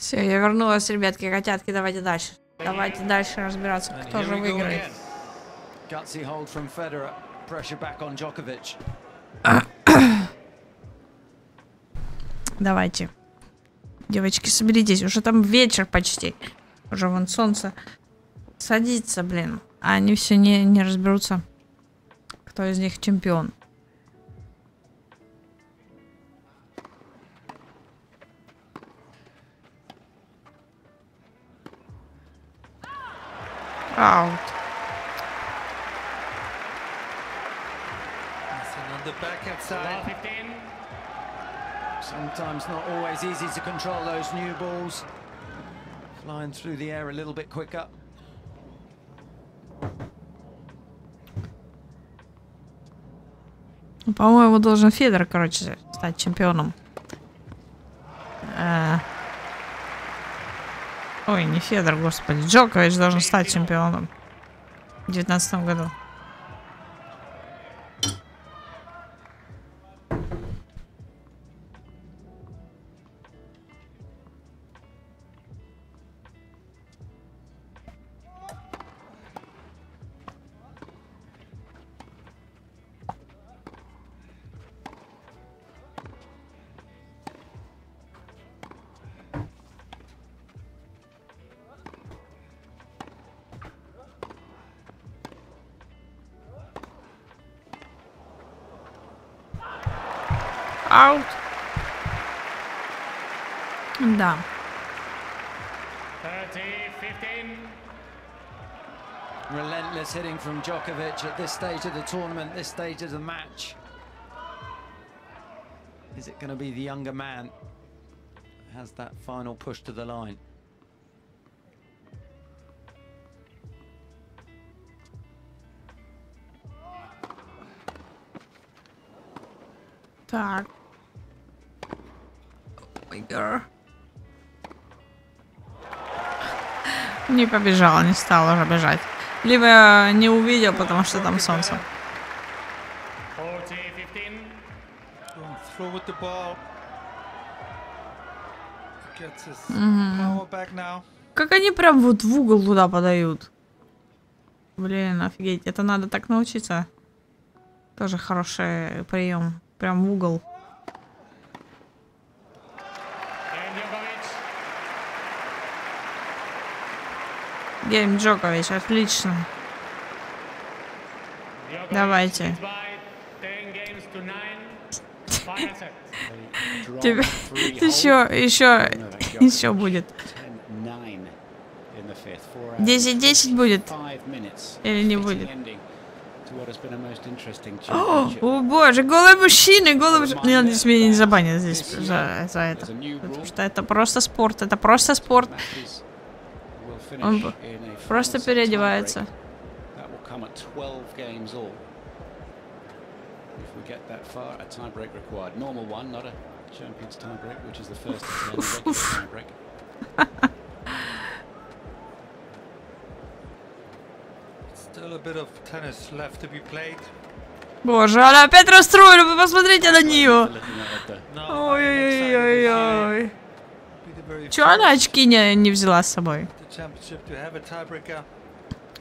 Speaker 1: Все, я вернулась, ребятки, котятки, давайте дальше. Давайте дальше разбираться, кто же выиграет.
Speaker 3: again.
Speaker 4: Gutsy hold from Federer. Pressure back on Djokovic.
Speaker 1: Давайте. Девочки, соберитесь. Уже там вечер почти. Уже вон солнце садится, блин. А они все не, не разберутся, кто из них чемпион. Аут.
Speaker 3: Nothing on the backhand
Speaker 5: Ball
Speaker 3: side.
Speaker 5: 15.
Speaker 4: Sometimes not always easy to control those new balls. Flying through the air a little bit quicker.
Speaker 1: Ну, По-моему, должен Федор, короче, стать чемпионом. Ой, не Федор, господи. Джокович должен стать чемпионом. В девятнадцатом году.
Speaker 4: Relentless hitting from Djokovic at this stage of the tournament, this stage of the match. Is it going to be the younger man who has that final push to the line?
Speaker 1: Так. Ой, гар. Не побежал, не стал уже бежать. Либо не увидел, потому что там солнце.
Speaker 5: 40-15.
Speaker 3: Going through with the ball. Gets his power back now.
Speaker 1: Как они прям вот в угол туда подают. Блин, офигеть, это надо так научиться. Тоже хороший прием. Прям в угол.
Speaker 5: And Djokovic.
Speaker 1: Гейм Джокович, отлично. Давайте.
Speaker 5: leads by 10 games to 9. Final set.
Speaker 1: Тебе еще, еще, еще будет.
Speaker 6: 10-9 in the fifth. Four out of
Speaker 1: 10-10 будет. Или не будет? О, о боже, голые мужчины, голые мужчины. Я надеюсь, меня не забанят здесь за, за это. Потому что это просто спорт, это просто спорт. Он Просто переодевается.
Speaker 6: tiebreak. That will come at 12 games all. If we get that far, a tiebreak required. Normal one, not a champions tiebreak, which is the first of 10 regular tiebreak.
Speaker 3: Still a bit of tennis left to be played.
Speaker 1: Боже, она опять расстроена, вы посмотрите на нее.
Speaker 6: Looking at the
Speaker 3: No, I am excited to see
Speaker 1: Ой-ой-ой.
Speaker 3: be the very
Speaker 1: Чего она очки не, не взяла с собой?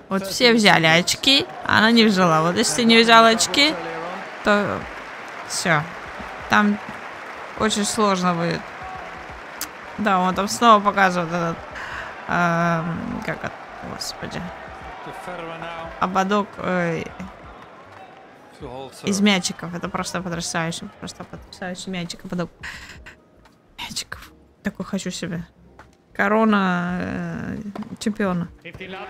Speaker 1: Вот все взяли очки, а она не взяла. Вот если ты не взял очки, то все. Там очень сложно будет. Да, он там снова показывает этот... эм, как это? Господи. Ободок э, из мячиков. Это просто потрясающе. Просто потрясающий мячик. Ободок мячиков. Такой хочу себе. Корона э, чемпиона.
Speaker 5: 15 love.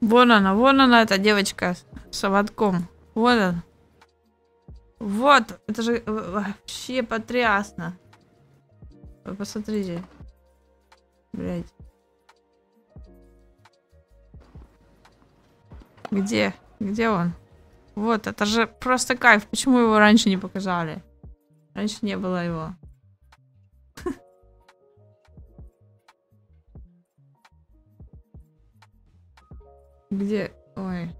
Speaker 1: Вон она, вон она, эта девочка с ободком. Вот она. Вот, это же э, вообще потрясно. Вы посмотрите. Блять. Где? Где он? Вот, это же просто кайф. Почему его раньше не показали? Раньше не было его. Где? Ой.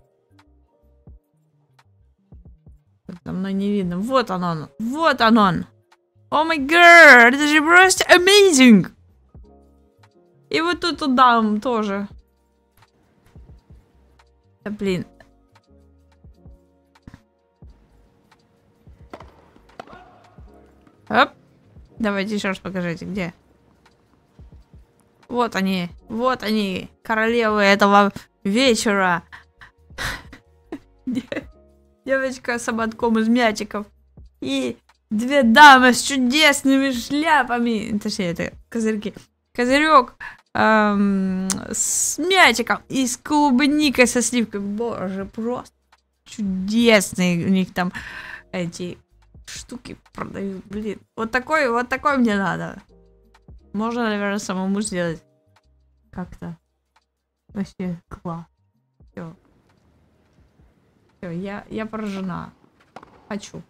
Speaker 1: За мной не видно. Вот он он. Вот он он. О май гад, это же просто amazing. И вот тут туда тоже. Да блин. Оп. Давайте еще раз покажите, где. Вот они, вот они, королевы этого вечера. Де- Девочка с ободком из мячиков. И две дамы с чудесными шляпами. Точнее, это козырьки. Козырек эм, с мячиком и с клубникой со сливкой. Боже, просто чудесные у них там эти штуки продают. Блин, вот такой, вот такой мне надо. Можно, наверное, самому сделать. Как-то. Вообще класс. Все. Все, я, я поражена. Хочу.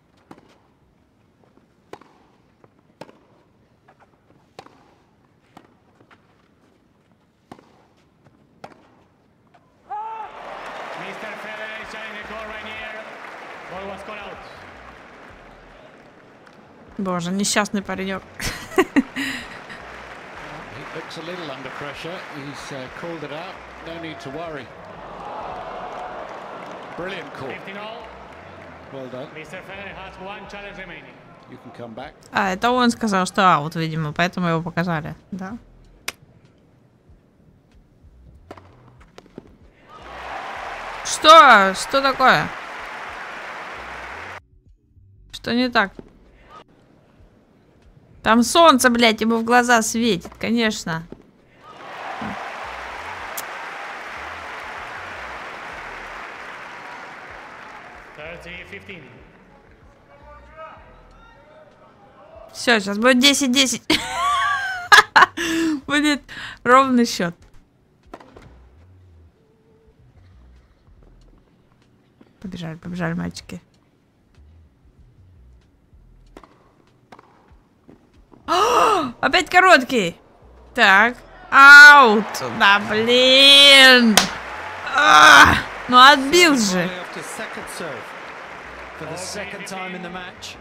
Speaker 1: Боже, несчастный паренек.
Speaker 6: He Looks a little under pressure. He's uh, called it out. No need to worry. Brilliant call.
Speaker 5: 15 all.
Speaker 6: Well done. You can come back.
Speaker 1: А, это он сказал, что аут, видимо, поэтому его показали. Да. Что? Что такое? Что не так? Там солнце, блядь, ему в глаза светит, конечно.
Speaker 5: Thirty, 15.
Speaker 1: Все, сейчас будет 10-10. Будет ровный счет. Побежали, побежали, мальчики. О, Опять короткий. Так. Аут. Да, блин. А, Ну отбил же.
Speaker 3: Only after second serve.
Speaker 4: For the second time in the match.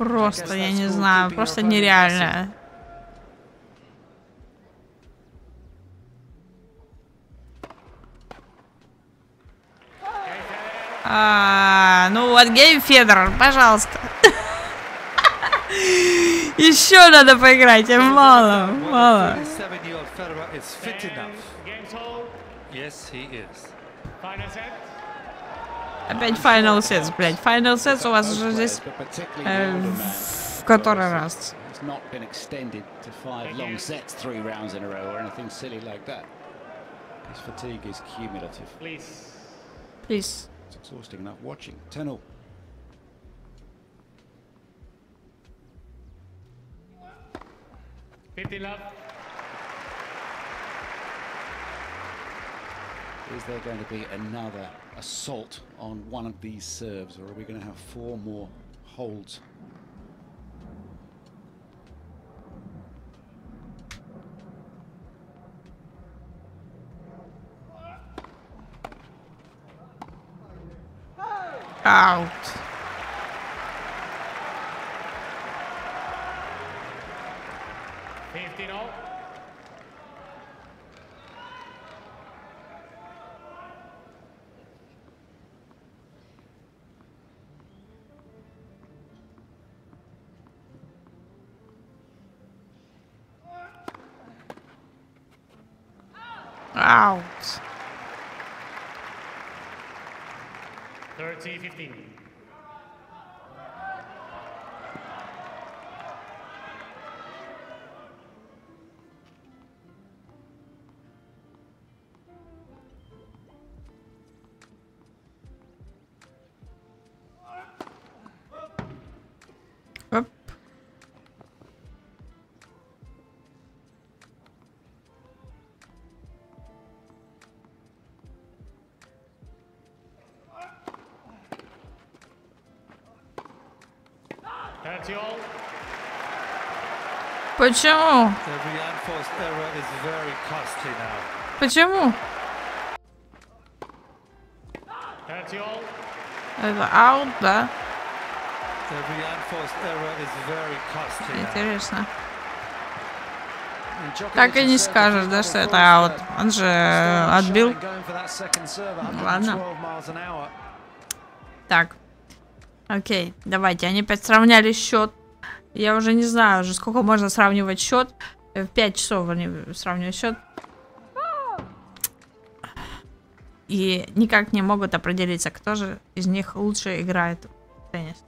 Speaker 1: Просто, я не знаю, просто нереально. А, ну вот, Гейм Федоров, пожалуйста. Еще надо поиграть, мало, мало.
Speaker 3: 37-year-old Federer is fit enough.
Speaker 5: Game's all.
Speaker 3: Yes, he is.
Speaker 5: Final set.
Speaker 1: Опять Final Sets, блядь. Final Sets у вас
Speaker 6: Both
Speaker 1: уже
Speaker 6: players,
Speaker 1: здесь
Speaker 6: but particularly
Speaker 1: э,
Speaker 6: the older man.
Speaker 1: в который раз.
Speaker 6: It's not been extended to five long sets, three rounds in a row, or anything silly like that. His fatigue is cumulative.
Speaker 5: Please.
Speaker 1: Please.
Speaker 6: It's exhausting enough watching. 10 all.
Speaker 5: Fifteen love.
Speaker 6: Is there going to be another assault on one of these serves or are we going to have four more holds?
Speaker 1: Out.
Speaker 5: Fifteen all.
Speaker 1: out.
Speaker 5: 30 15.
Speaker 1: Почему? Почему? Это аут, да? Интересно. Так и не скажешь, да, что это аут. Он же отбил. Ну, ладно.
Speaker 4: 112 miles an hour.
Speaker 1: Так. Окей, давайте. Они опять сравняли счет. Я уже не знаю, уже сколько можно сравнивать счет. В 5 часов они сравнивают счет. И никак не могут определиться, кто же из них лучше играет в теннис.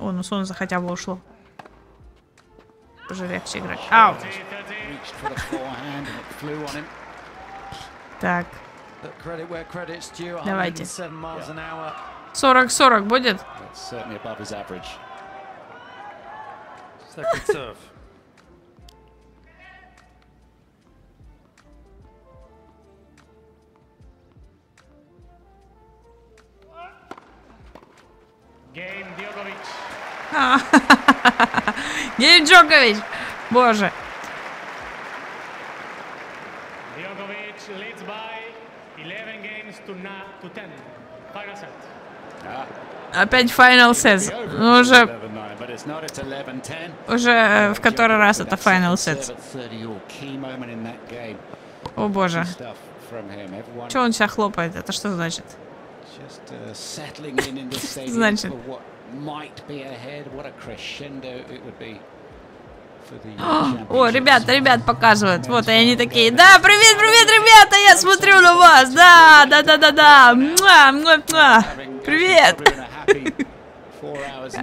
Speaker 1: О, ну солнце хотя бы ушло. Уже легче играть.
Speaker 6: Him.
Speaker 1: Так. Давайте. 40-40 будет? Гейм Джокович! Боже.
Speaker 5: Djokovic leads by 11 games to 9.
Speaker 1: Опять final sets. Ну, уже,
Speaker 6: 11-9, but it's not, it's 11-10.
Speaker 1: уже э, в который раз это final sets.
Speaker 6: Serve at 30 or key moment in that game.
Speaker 1: О боже. Че он себя хлопает? Это что значит?
Speaker 6: uh,
Speaker 1: Значит. О, ребята, ребят показывают. Вот, и они такие, да, привет, привет, ребята, я смотрю на вас, да, да, да, да, да, муа, муа, муа. Привет.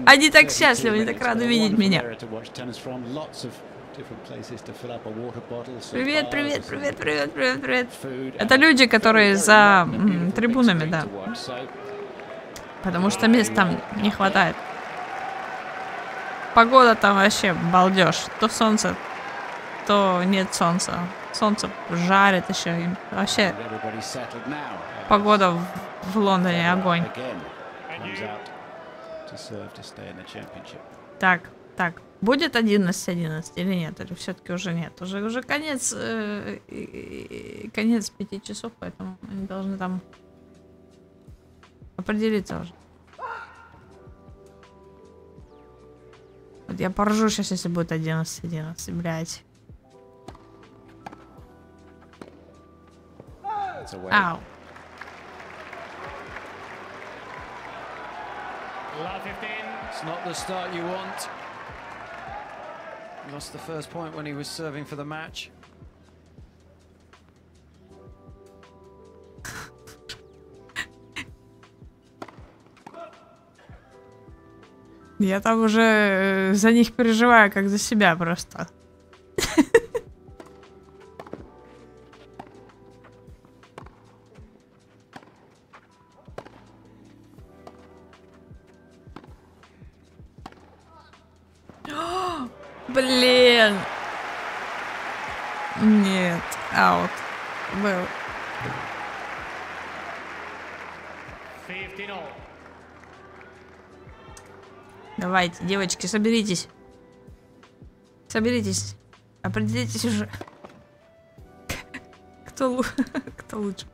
Speaker 1: Они так
Speaker 6: 32
Speaker 1: счастливы, они так рады видеть меня. Привет, привет, привет, привет, привет, привет. Это люди, которые за м, трибунами, да. Потому что мест там не хватает. Погода там вообще балдеж. То солнце, то нет солнца. Солнце жарит еще. и Вообще погода в, в Лондоне огонь. Так, так. Будет 11-11 или нет? Или все-таки уже нет? Уже, уже конец, э, конец пяти часов, поэтому они должны там определиться уже. Я поржу сейчас, если будет 11-11, блядь.
Speaker 6: It's away.
Speaker 1: Ау.
Speaker 5: Love 15.
Speaker 4: It's not the start you want. Lost the first point when he was serving for the match.
Speaker 1: Я там уже э, за них переживаю, как за себя просто. Давайте, девочки, соберитесь. Соберитесь. Определитесь уже. Кто, Кто лучше?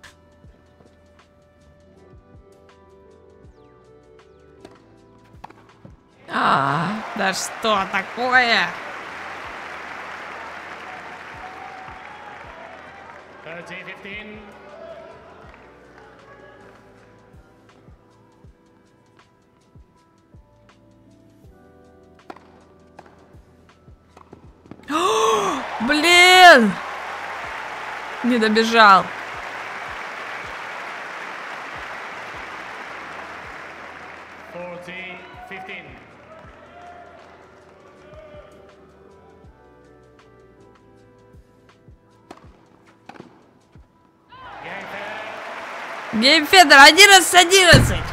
Speaker 1: А, да что такое?
Speaker 5: 30 15.
Speaker 1: Блин! Не добежал.
Speaker 5: Forty, fifteen. Game fair.
Speaker 1: Гейм Федор, 11-11.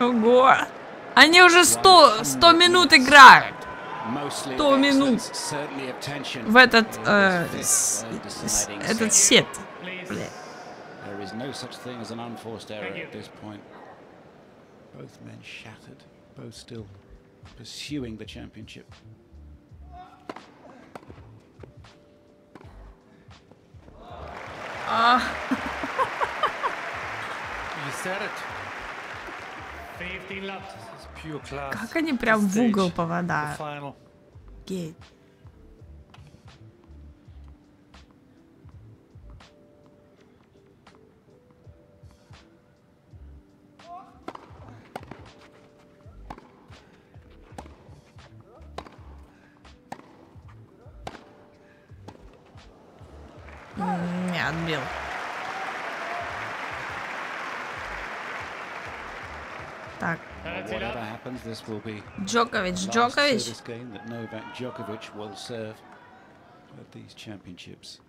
Speaker 1: Ого! Они уже 100, 100 минут играют Сто минут. в этот, э, с-
Speaker 6: uh,
Speaker 1: этот сет.
Speaker 5: Please.
Speaker 1: Бля.
Speaker 6: There is no such thing as an unforced error
Speaker 5: Thank you.
Speaker 6: at this point. Both men shattered, both still pursuing the championship.
Speaker 3: You said
Speaker 1: Как они прям в угол попадают. М, Не отбил. Так,
Speaker 5: 30
Speaker 6: Whatever
Speaker 5: left.
Speaker 6: happens, this will be
Speaker 1: Джокович,
Speaker 6: the last
Speaker 1: Джокович.
Speaker 6: service game that Novak Djokovic will serve at these championships.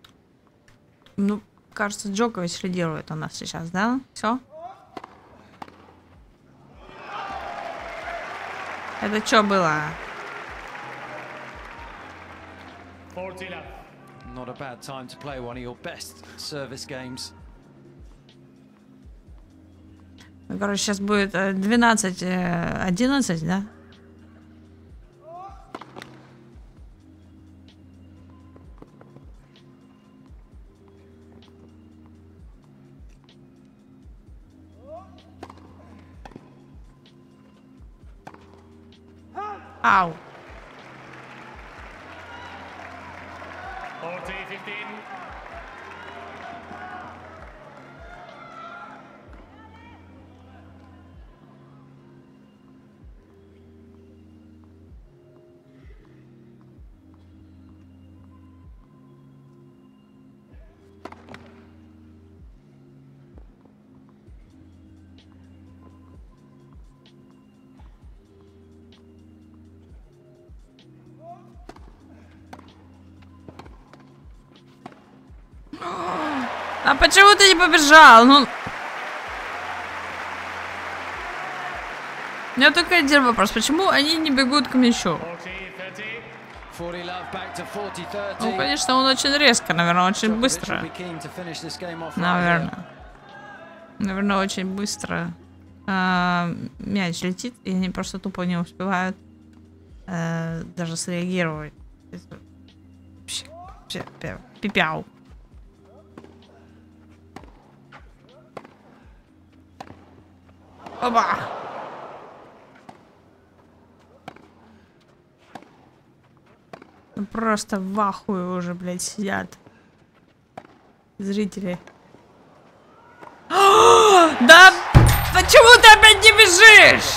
Speaker 1: Ну, кажется, Джокович лидирует у нас сейчас, да? Все? Это что было?
Speaker 5: 40 left.
Speaker 4: Not a bad time to play one of your best service games.
Speaker 1: Короче, сейчас будет э, 12, э, 11, да? Почему ты не побежал? Ну... У меня только один вопрос. Почему они не бегут к мячу?
Speaker 5: 40, 30.
Speaker 4: 40 love back to 40-30.
Speaker 1: Ну, конечно, он очень резко, наверное, очень быстро. Наверное. Наверное, очень быстро а, мяч летит, и они просто тупо не успевают э, даже среагировать. Вообще- вообще пя- Пипяу. Оба! Ну, Просто в ахуе уже, блядь, сидят. Зрители. Да почему ты опять не бежишь?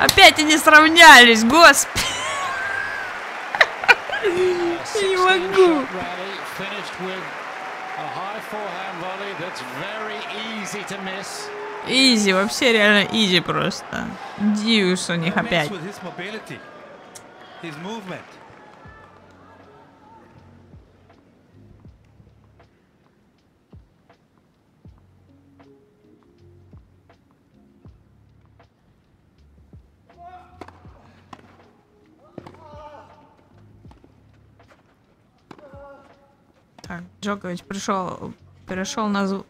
Speaker 1: Опять они сравнялись, господи. Я не
Speaker 6: 16
Speaker 1: могу.
Speaker 6: a high forehand volley that's very easy.
Speaker 1: Изи, вообще реально изи просто. Диус у них опять. Так, Джокович пришел, перешел на зв-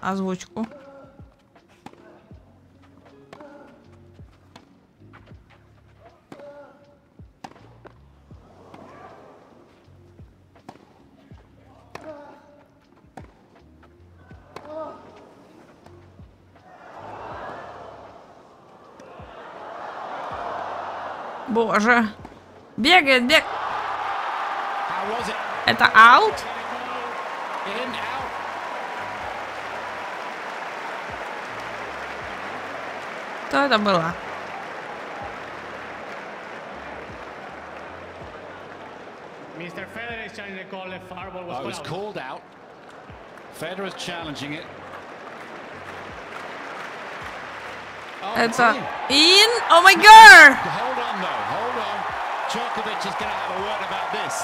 Speaker 1: озвучку. Боже. Бегает, бег.
Speaker 6: How was it?
Speaker 1: Это аут?
Speaker 6: In, out.
Speaker 1: Что это было?
Speaker 5: Mr. Federer is trying to call the fireball was
Speaker 6: Oh, it was
Speaker 5: called out.
Speaker 6: called out. Federer's challenging it. it's
Speaker 1: Это
Speaker 6: in.
Speaker 1: ин? О май гад!
Speaker 6: Hold on though, hold on. Djokovic is going to have a word about this.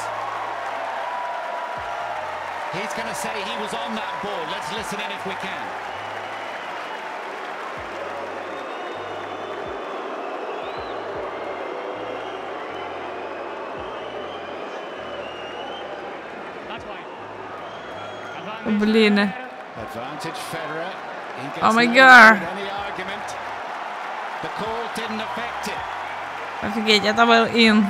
Speaker 6: He's going to say he was on that ball. Let's listen in if we can.
Speaker 5: That's why. Advantage
Speaker 1: Блин.
Speaker 5: Federer.
Speaker 6: Advantage Federer. He gets
Speaker 1: Oh my
Speaker 6: no
Speaker 1: God. Офигеть, это был ин.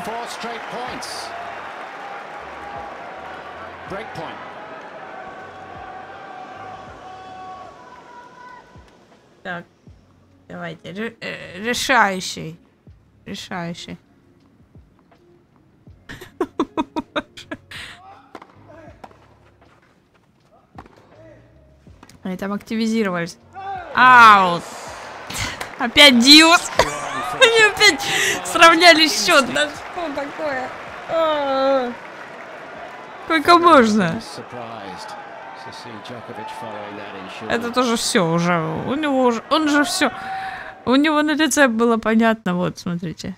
Speaker 1: Так, давайте. э, решающий. Решающий. Они там активизировались. Аут. Опять Диус. Сравняли счет. Да что такое? А. Сколько можно? Это тоже все уже. У него уже. Он же все. У него на лице было понятно. Вот, смотрите.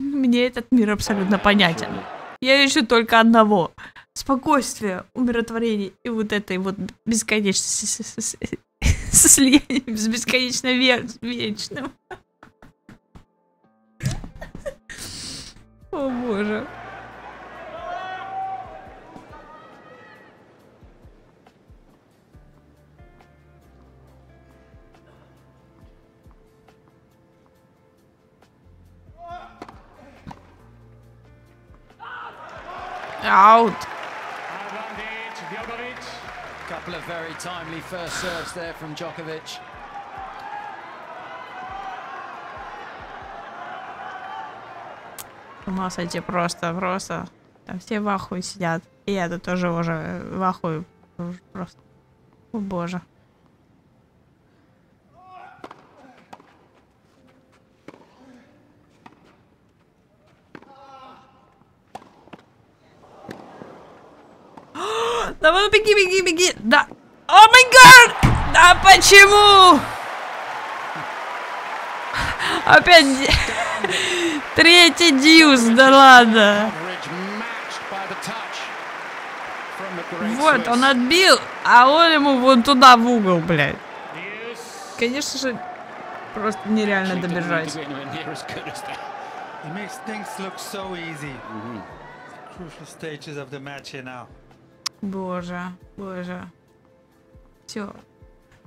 Speaker 1: Мне этот мир абсолютно понятен. Я ищу только одного. Спокойствие, умиротворение и вот этой вот бесконечности слиянием с бесконечно ве- вечным. О боже. Аут.
Speaker 5: Advantage Djokovic.
Speaker 4: Couple of very timely first serves there from Djokovic.
Speaker 1: Ума сойти просто, просто. Там все в ахуе сидят. И тут тоже уже в ахуе. Просто. О боже. Давай, ну беги, беги, беги. Да. О май гад! Да почему? Опять третий дьюз, да ладно. Вот, он отбил, а он ему вон туда в угол, блядь. Конечно же, просто нереально добежать. Боже, боже. Все.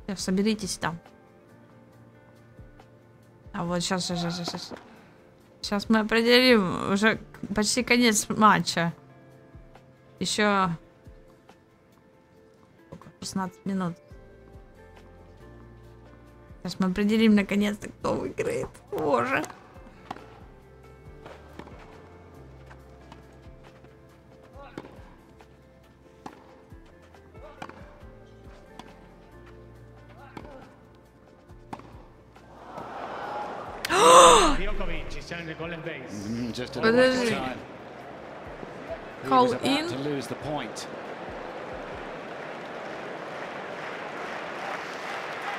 Speaker 1: Сейчас соберитесь там. А вот сейчас, сейчас, сейчас, сейчас. Сейчас мы определим уже почти конец матча. Еще 16 минут. Сейчас мы определим наконец-то, кто выиграет. Боже.
Speaker 5: Djokovic is challenging golden base.
Speaker 6: Mm, just at
Speaker 1: But
Speaker 6: the right
Speaker 1: there's-
Speaker 6: time. He
Speaker 1: Call
Speaker 6: was about
Speaker 1: in.
Speaker 6: to lose the point.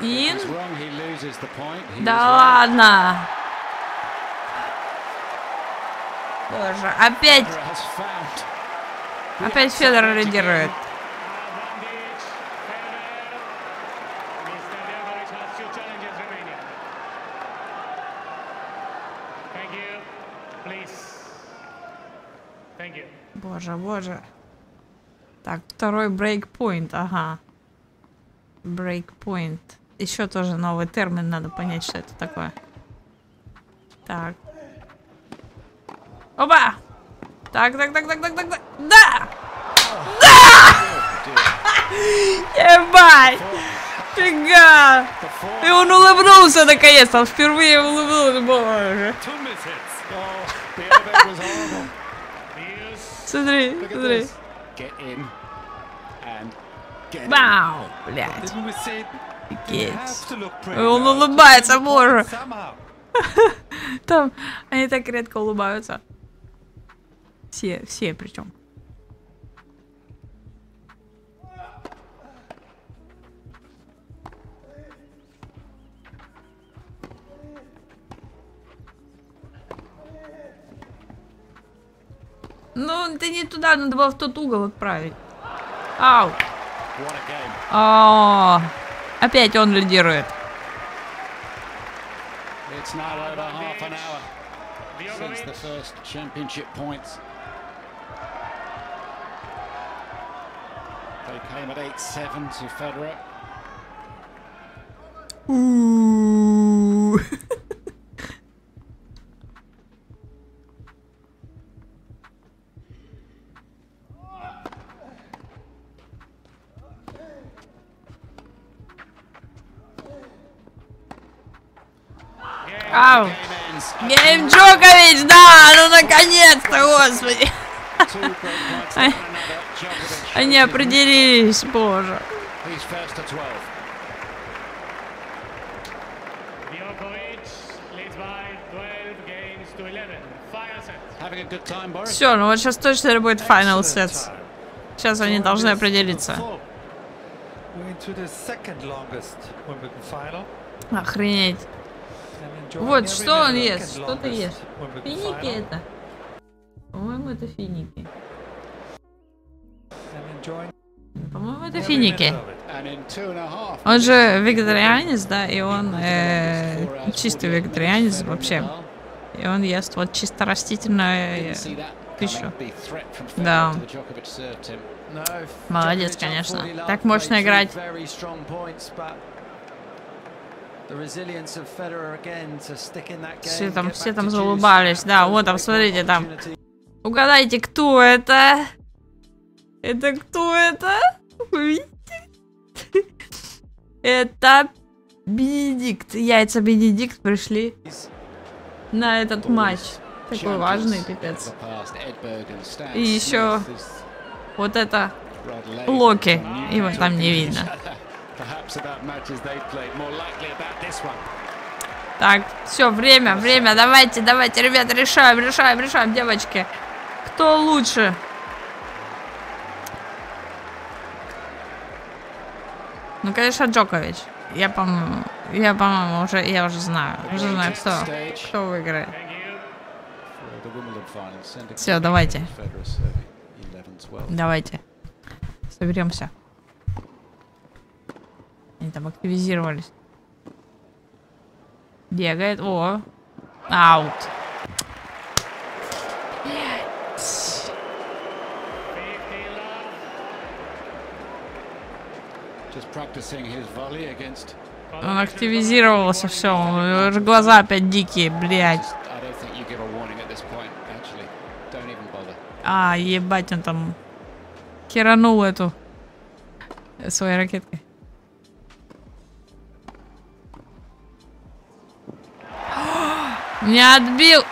Speaker 1: Ин? Да ладно. Боже, опять, опять Федор лидирует.
Speaker 5: Advantage. Federer. Mr. Djokovic has two challenges remaining. Thank you. Please. Thank you.
Speaker 1: Боже, боже. Так, второй брейкпоинт, ага. Брейкпоинт. Еще тоже новый термин, надо понять, что это такое. Так. Опа! Так, так, так, так, так, так, так. Да! Ебать! Фига! И он улыбнулся наконец-то, он впервые улыбнулся, боже. Смотри, смотри. Бау, блядь. И он улыбается, боже. Там они так редко улыбаются. Все, все причем. Ну, ты не туда, надо было в тот угол отправить. Ау. О, опять он лидирует.
Speaker 6: It's
Speaker 1: Ау.
Speaker 6: Game ends.
Speaker 1: Гейм Джокович, да, ну наконец-то, господи. Они определились, боже.
Speaker 6: He's first to 12.
Speaker 5: Djokovic leads by 12 games to 11. Final set.
Speaker 6: Having a good time, Boris.
Speaker 1: Все, ну вот сейчас точно будет final
Speaker 3: Excellent
Speaker 1: sets.
Speaker 3: time.
Speaker 1: Сейчас они должны определиться. Охренеть. Вот, что он ест? Что ты ешь? Финики это? По-моему, это финики. По-моему, это финики. Он же вегетарианец, да, и он э, чистый вегетарианец вообще. И он ест вот чисто растительную э, пищу. Да. Молодец, конечно. Так можно играть. Все там, все там
Speaker 4: juice,
Speaker 1: Да, вот там, смотрите, там. Угадайте, кто это? Это кто это? Вы видите? Это Бенедикт. Яйца Бенедикт пришли на этот матч. Такой важный пипец. И еще вот это Локи. Его там не видно. Так, все, время, время, давайте, давайте, ребята, решаем, решаем, решаем, девочки. Кто лучше? Ну, конечно, Джокович. Я, по-моему, я, по-моему, уже, я уже знаю, уже знаю, кто, кто выиграет. Все, давайте. Давайте. Соберемся. Они там активизировались. Бегает. О. Аут. Он активизировался, все. Глаза опять дикие, блядь. А, ебать, он там Херанул эту своей ракеткой. Не отбил.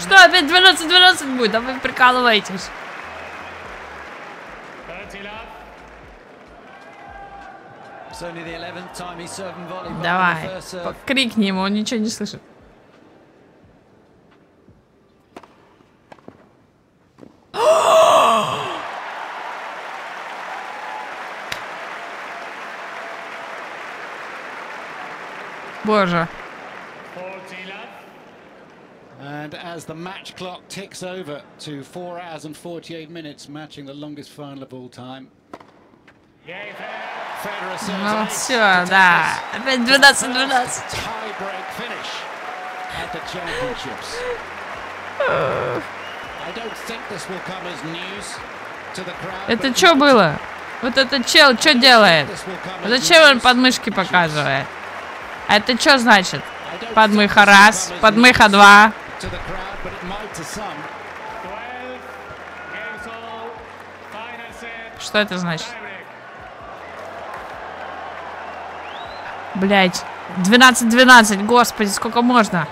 Speaker 1: Что, опять 12-12 будет? А вы прикалываетесь. Давай, крикни ему, он ничего не слышит. Боже.
Speaker 6: And as the match clock ticks over to 4 hours and 48 minutes, matching the longest final of all time.
Speaker 1: Ну все, да. Опять 12-12. Это что было? Вот этот чел что делает? Зачем он подмышки показывает? А это что значит? Подмыха раз, подмыха два. Что это значит? Блять. 12-12, господи, сколько можно?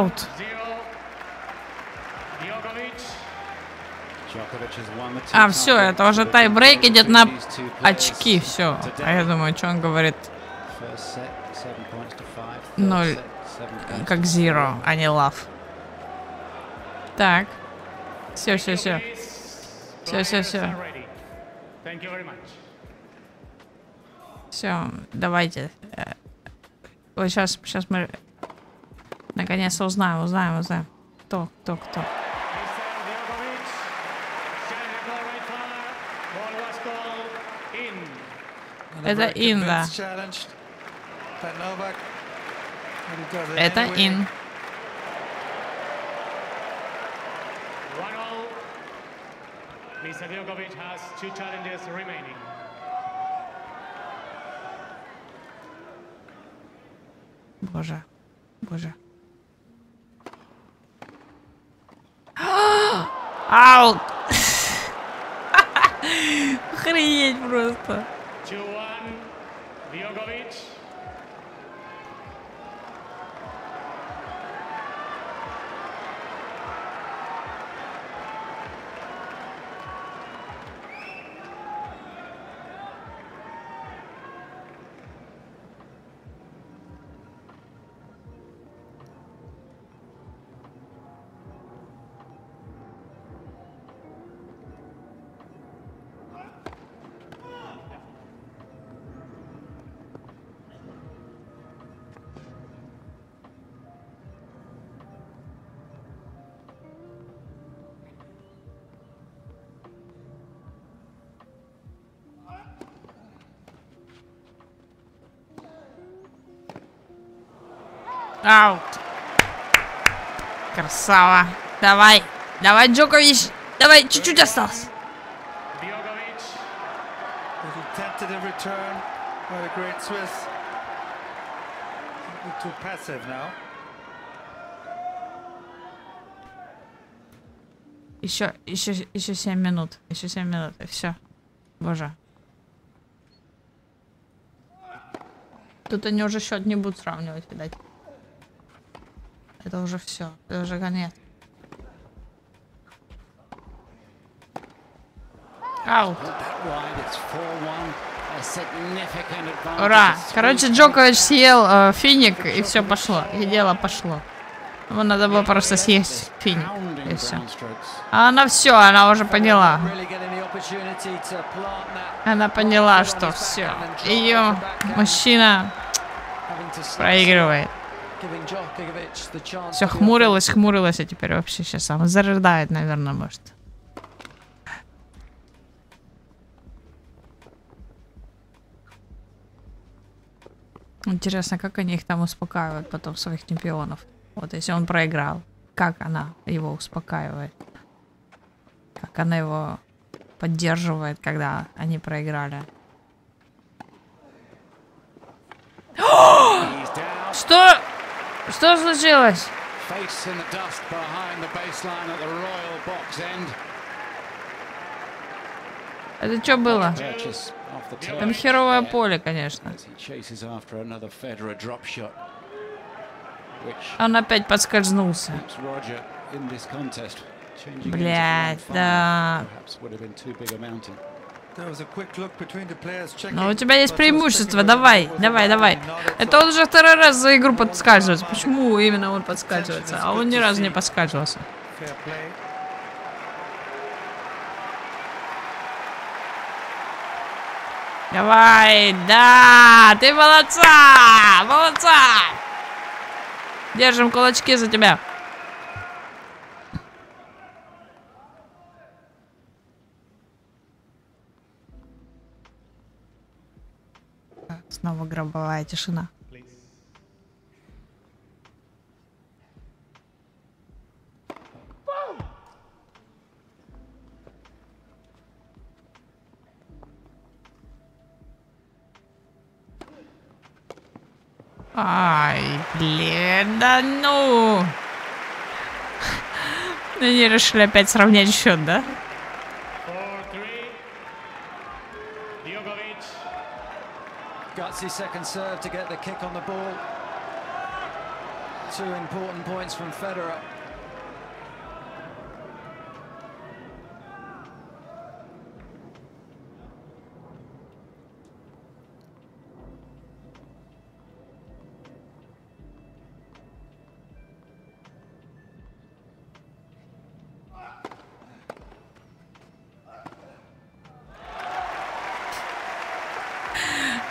Speaker 1: Аут. А, все, это уже тайбрейк идет на очки, все. А я думаю, что он говорит? Ноль, как zero, а не love. Так. Все, все, все. Все, все, все. Все, давайте. Вот сейчас, сейчас мы Наконец-то узнаем, узнаем, узнаем. Кто, кто, кто. Это ин, да. Это ин. Mr. Djokovic has two challenges remaining. Боже, боже. Аут! Охренеть просто. Аут. Красава. Давай. Давай, Джокович. Давай, чуть-чуть осталось. Еще, еще, еще 7 минут. Еще 7 минут. И все. Боже. Тут они уже счет не будут сравнивать, видать. Это уже все. Это уже конец. Аут.
Speaker 6: That wide, it's 4-1. A significant advantage.
Speaker 1: Ура! Короче, Джокович съел э, финик, и все пошло. И дело пошло. Ему надо было просто съесть финик, и все. А она все, она уже поняла. Она поняла, что все. Ее мужчина проигрывает. Все хмурилась, хмурилась, а теперь вообще сейчас сам зарыдает, наверное, может. Интересно, как они их там успокаивают потом, своих чемпионов. Вот если он проиграл, как она его успокаивает? Как она его поддерживает, когда они проиграли? Что? Что случилось? Это что было? Там херовое поле, конечно. Он опять подскользнулся.
Speaker 6: one
Speaker 1: да. Но у тебя есть преимущество, давай, давай, давай. Это он уже второй раз за игру подскальзывается. Почему именно он подскальзывается? А он ни разу не подскальзывался. Давай, да, ты молодца, молодца. Держим кулачки за тебя. Снова гробовая тишина. Ай, блин, да ну. Они решили опять сравнять счет, да?
Speaker 4: Gutsy second serve to get the kick on the ball. Two important points from Federer.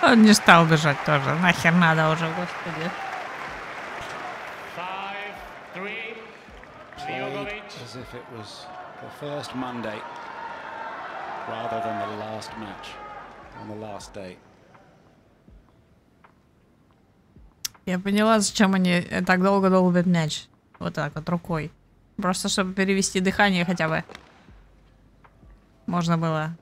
Speaker 1: Он не стал бежать тоже. Нахер надо уже, господи.
Speaker 5: 5-3.
Speaker 6: Played
Speaker 5: Djokovic.
Speaker 6: as if it was the first Monday rather than the last match on the last day.
Speaker 1: Я поняла, зачем они так долго долбят мяч. Вот так вот рукой. Просто чтобы перевести дыхание хотя бы. Можно было.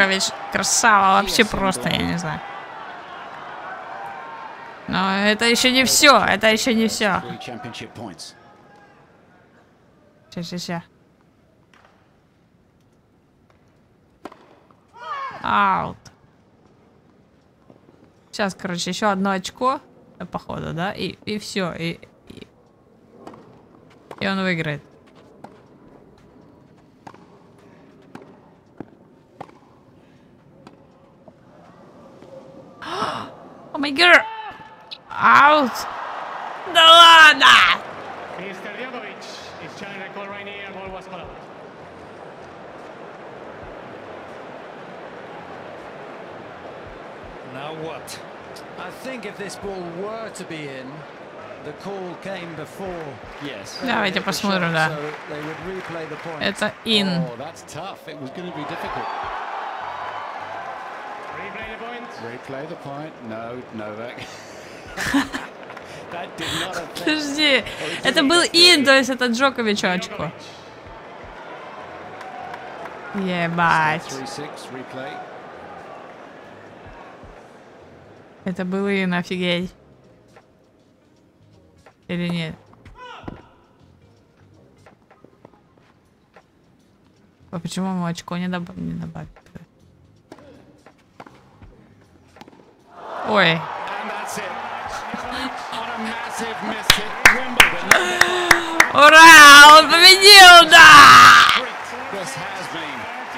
Speaker 1: Джокович, красава, вообще просто, я не знаю. Но это еще не все, это еще не все. Сейчас, сейчас, сейчас. Аут. Сейчас, короче, еще одно очко. э, походу, да? И, и все. И, и, и он выиграет. О май гэр! Аут! Да ладно!
Speaker 5: Mr. Djokovic is challenging the call right here. Ball was allowed.
Speaker 3: Now what?
Speaker 4: I think if this ball were to be in, the call came before.
Speaker 6: Yes.
Speaker 4: they
Speaker 1: Давайте
Speaker 4: hit the
Speaker 1: посмотрим,
Speaker 4: shot,
Speaker 1: да.
Speaker 4: So they would replay the point.
Speaker 1: Это ин.
Speaker 6: Oh, that's tough. It was going to be difficult.
Speaker 1: Подожди, это был ин, то есть это Джоковичу очко. Ебать.
Speaker 6: 3-6 replay.
Speaker 1: Это был ин, офигеть. Или нет? А почему ему очко не, добав... не добавили?
Speaker 6: Wimbledon.
Speaker 1: ура, он победил, да!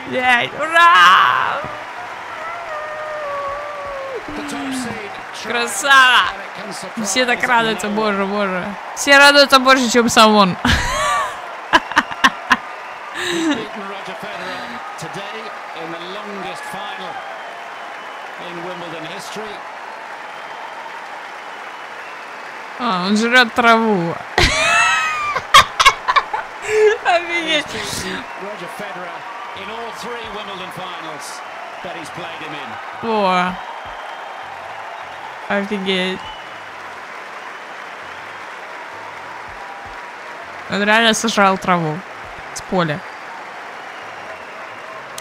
Speaker 1: Блядь, ура! Красава! Все так радуются, боже, боже. Все радуются больше, чем сам он.
Speaker 6: today in the longest final in Wimbledon history.
Speaker 1: А, он жрет траву. Офигеть. О. Офигеть. Он реально сожрал траву с поля.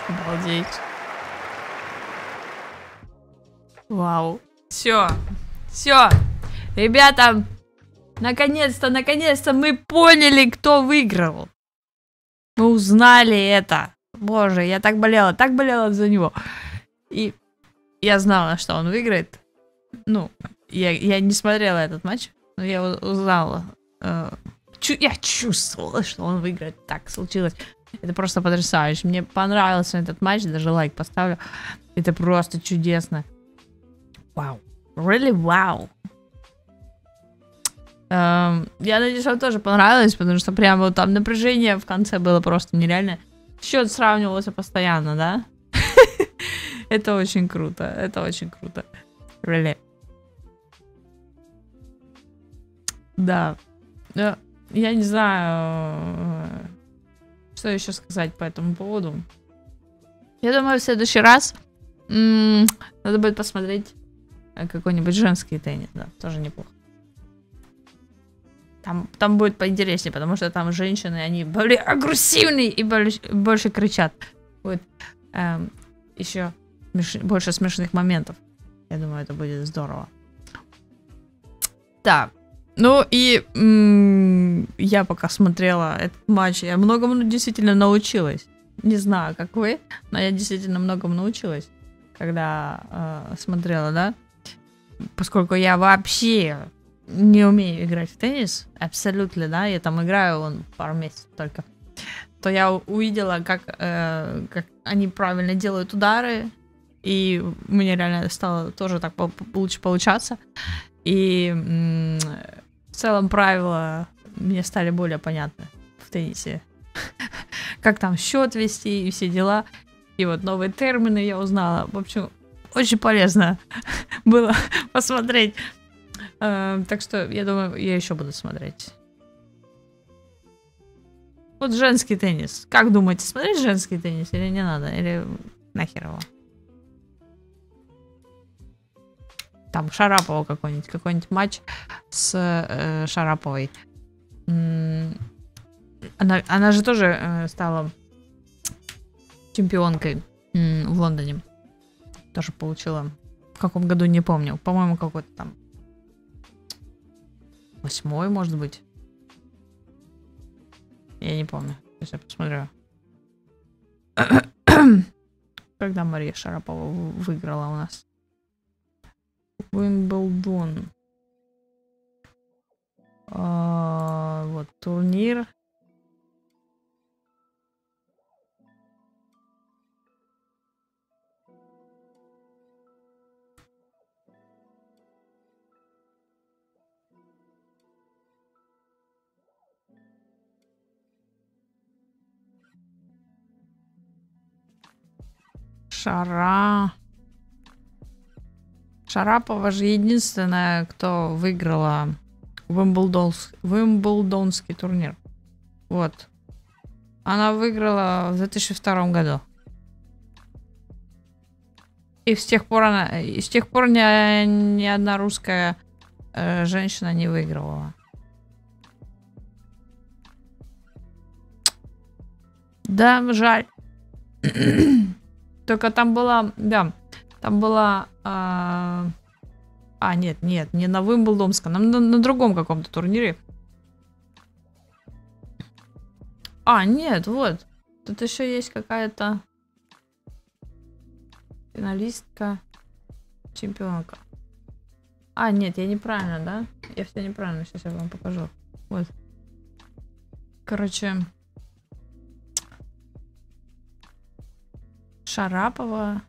Speaker 1: Обалдеть. Вау. Все. Все. Ребята, наконец-то, наконец-то мы поняли, кто выиграл. Мы узнали это. Боже, я так болела, так болела за него. И я знала, что он выиграет. Ну, я, я не смотрела этот матч, но я узнала. э, чу- я чувствовала, что он выиграет. Так случилось. Это просто потрясающе. Мне понравился этот матч, даже лайк поставлю. Это просто чудесно. Вау. Really wow. Эм, я надеюсь, вам тоже понравилось, потому что прямо вот там напряжение в конце было просто нереально. Счет сравнивался постоянно, да? Это очень круто. Это очень круто. Really. Да. Э, Я не знаю, э, что еще сказать по этому поводу. Я думаю, в следующий раз надо будет посмотреть э, какой-нибудь женский теннис, да, тоже неплохо. Там, там будет поинтереснее, потому что там женщины, они более агрессивные и больше, больше кричат. Будет эм, еще смеш- больше смешных моментов. Я думаю, это будет здорово. Так. Ну и я пока смотрела этот матч, я многому действительно научилась. Не знаю, как вы, но я действительно многому научилась, когда э, смотрела, да. Поскольку я вообще не умею играть в теннис, абсолютно, да, я там играю он пару месяцев только, то я увидела, как, э, как они правильно делают удары, и мне реально стало тоже так лучше получаться. И в целом правила мне стали более понятны в теннисе. Как там счет вести и все дела. И вот новые термины я узнала. В общем, очень полезно было посмотреть. Э, Так что я думаю, я еще буду смотреть. Вот женский теннис. Как думаете, смотреть женский теннис или не надо? Или нахер его? Там Шарапова какой-нибудь, какой-нибудь матч с э, Шараповой. Она, она же тоже э, стала чемпионкой в Лондоне. Тоже получила. В каком году, не помню. По-моему, какой-то там Восьмой, может быть? Я не помню. Сейчас я посмотрю. Когда Мария Шарапова выиграла у нас? Уимблдон. А, вот турнир Шара. Шарапова же единственная, кто выиграла Уимблдонс- Уимблдонский турнир. Вот. Она выиграла в 2002 году. И с тех пор она, и с тех пор ни, ни одна русская э, женщина не выигрывала. Да, жаль. Только там была, да, там была... А, а, нет, нет, не на Вимблдонском, на, на другом каком-то турнире. А, нет, вот. Тут еще есть какая-то финалистка, чемпионка. А, нет, я неправильно, да? Я все неправильно, сейчас я вам покажу. Вот. Короче, Шарапова.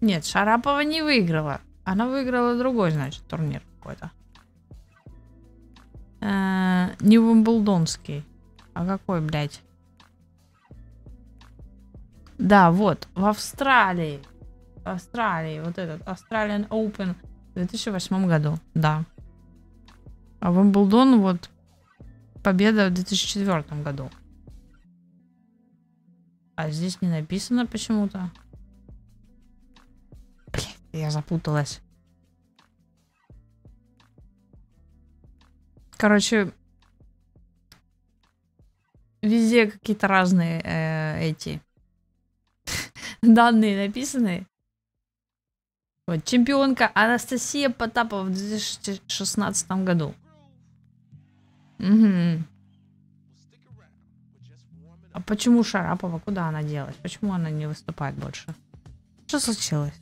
Speaker 1: Нет, Шарапова не выиграла. Она выиграла другой, значит, турнир какой-то. Э, Не Уимблдонский. А какой, блядь? Да, вот, в Австралии. В Австралии, вот этот Australian Open в 2008 году, да. А Уимблдон, вот, победа в 2004 году. А здесь не написано почему-то. Блин, я запуталась. Короче, везде какие-то разные э, эти данные написаны. Вот, чемпионка Анастасия Потапова в 2016 году. Мгм. А почему Шарапова? Куда она делась? Почему она не выступает больше? Что случилось?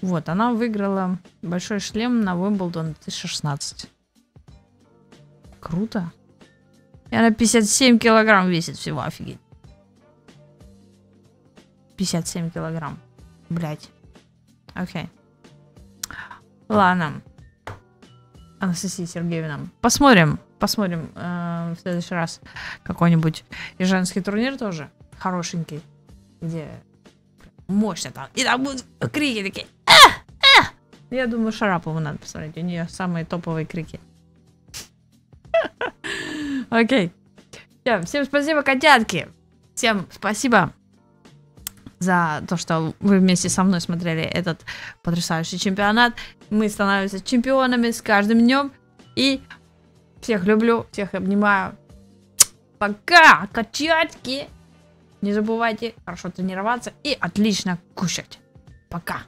Speaker 1: Вот, она выиграла большой шлем на Уимблдон 2016. Круто. И она 57 килограмм весит всего, офигеть. 57 килограмм. Блять. Окей. Ладно. Анастасия Сергеевна. Посмотрим. Посмотрим э, в следующий раз какой-нибудь и женский турнир тоже хорошенький, где мощно там. И там будут крики такие. «А! А!» Я думаю, Шарапову надо посмотреть. У нее самые топовые крики. Окей. Всем, спасибо, котятки. Всем спасибо за то, что вы вместе со мной смотрели этот потрясающий чемпионат. Мы становимся чемпионами с каждым днем. И всех люблю, всех обнимаю. Пока, котятки! Не забывайте хорошо тренироваться и отлично кушать. Пока.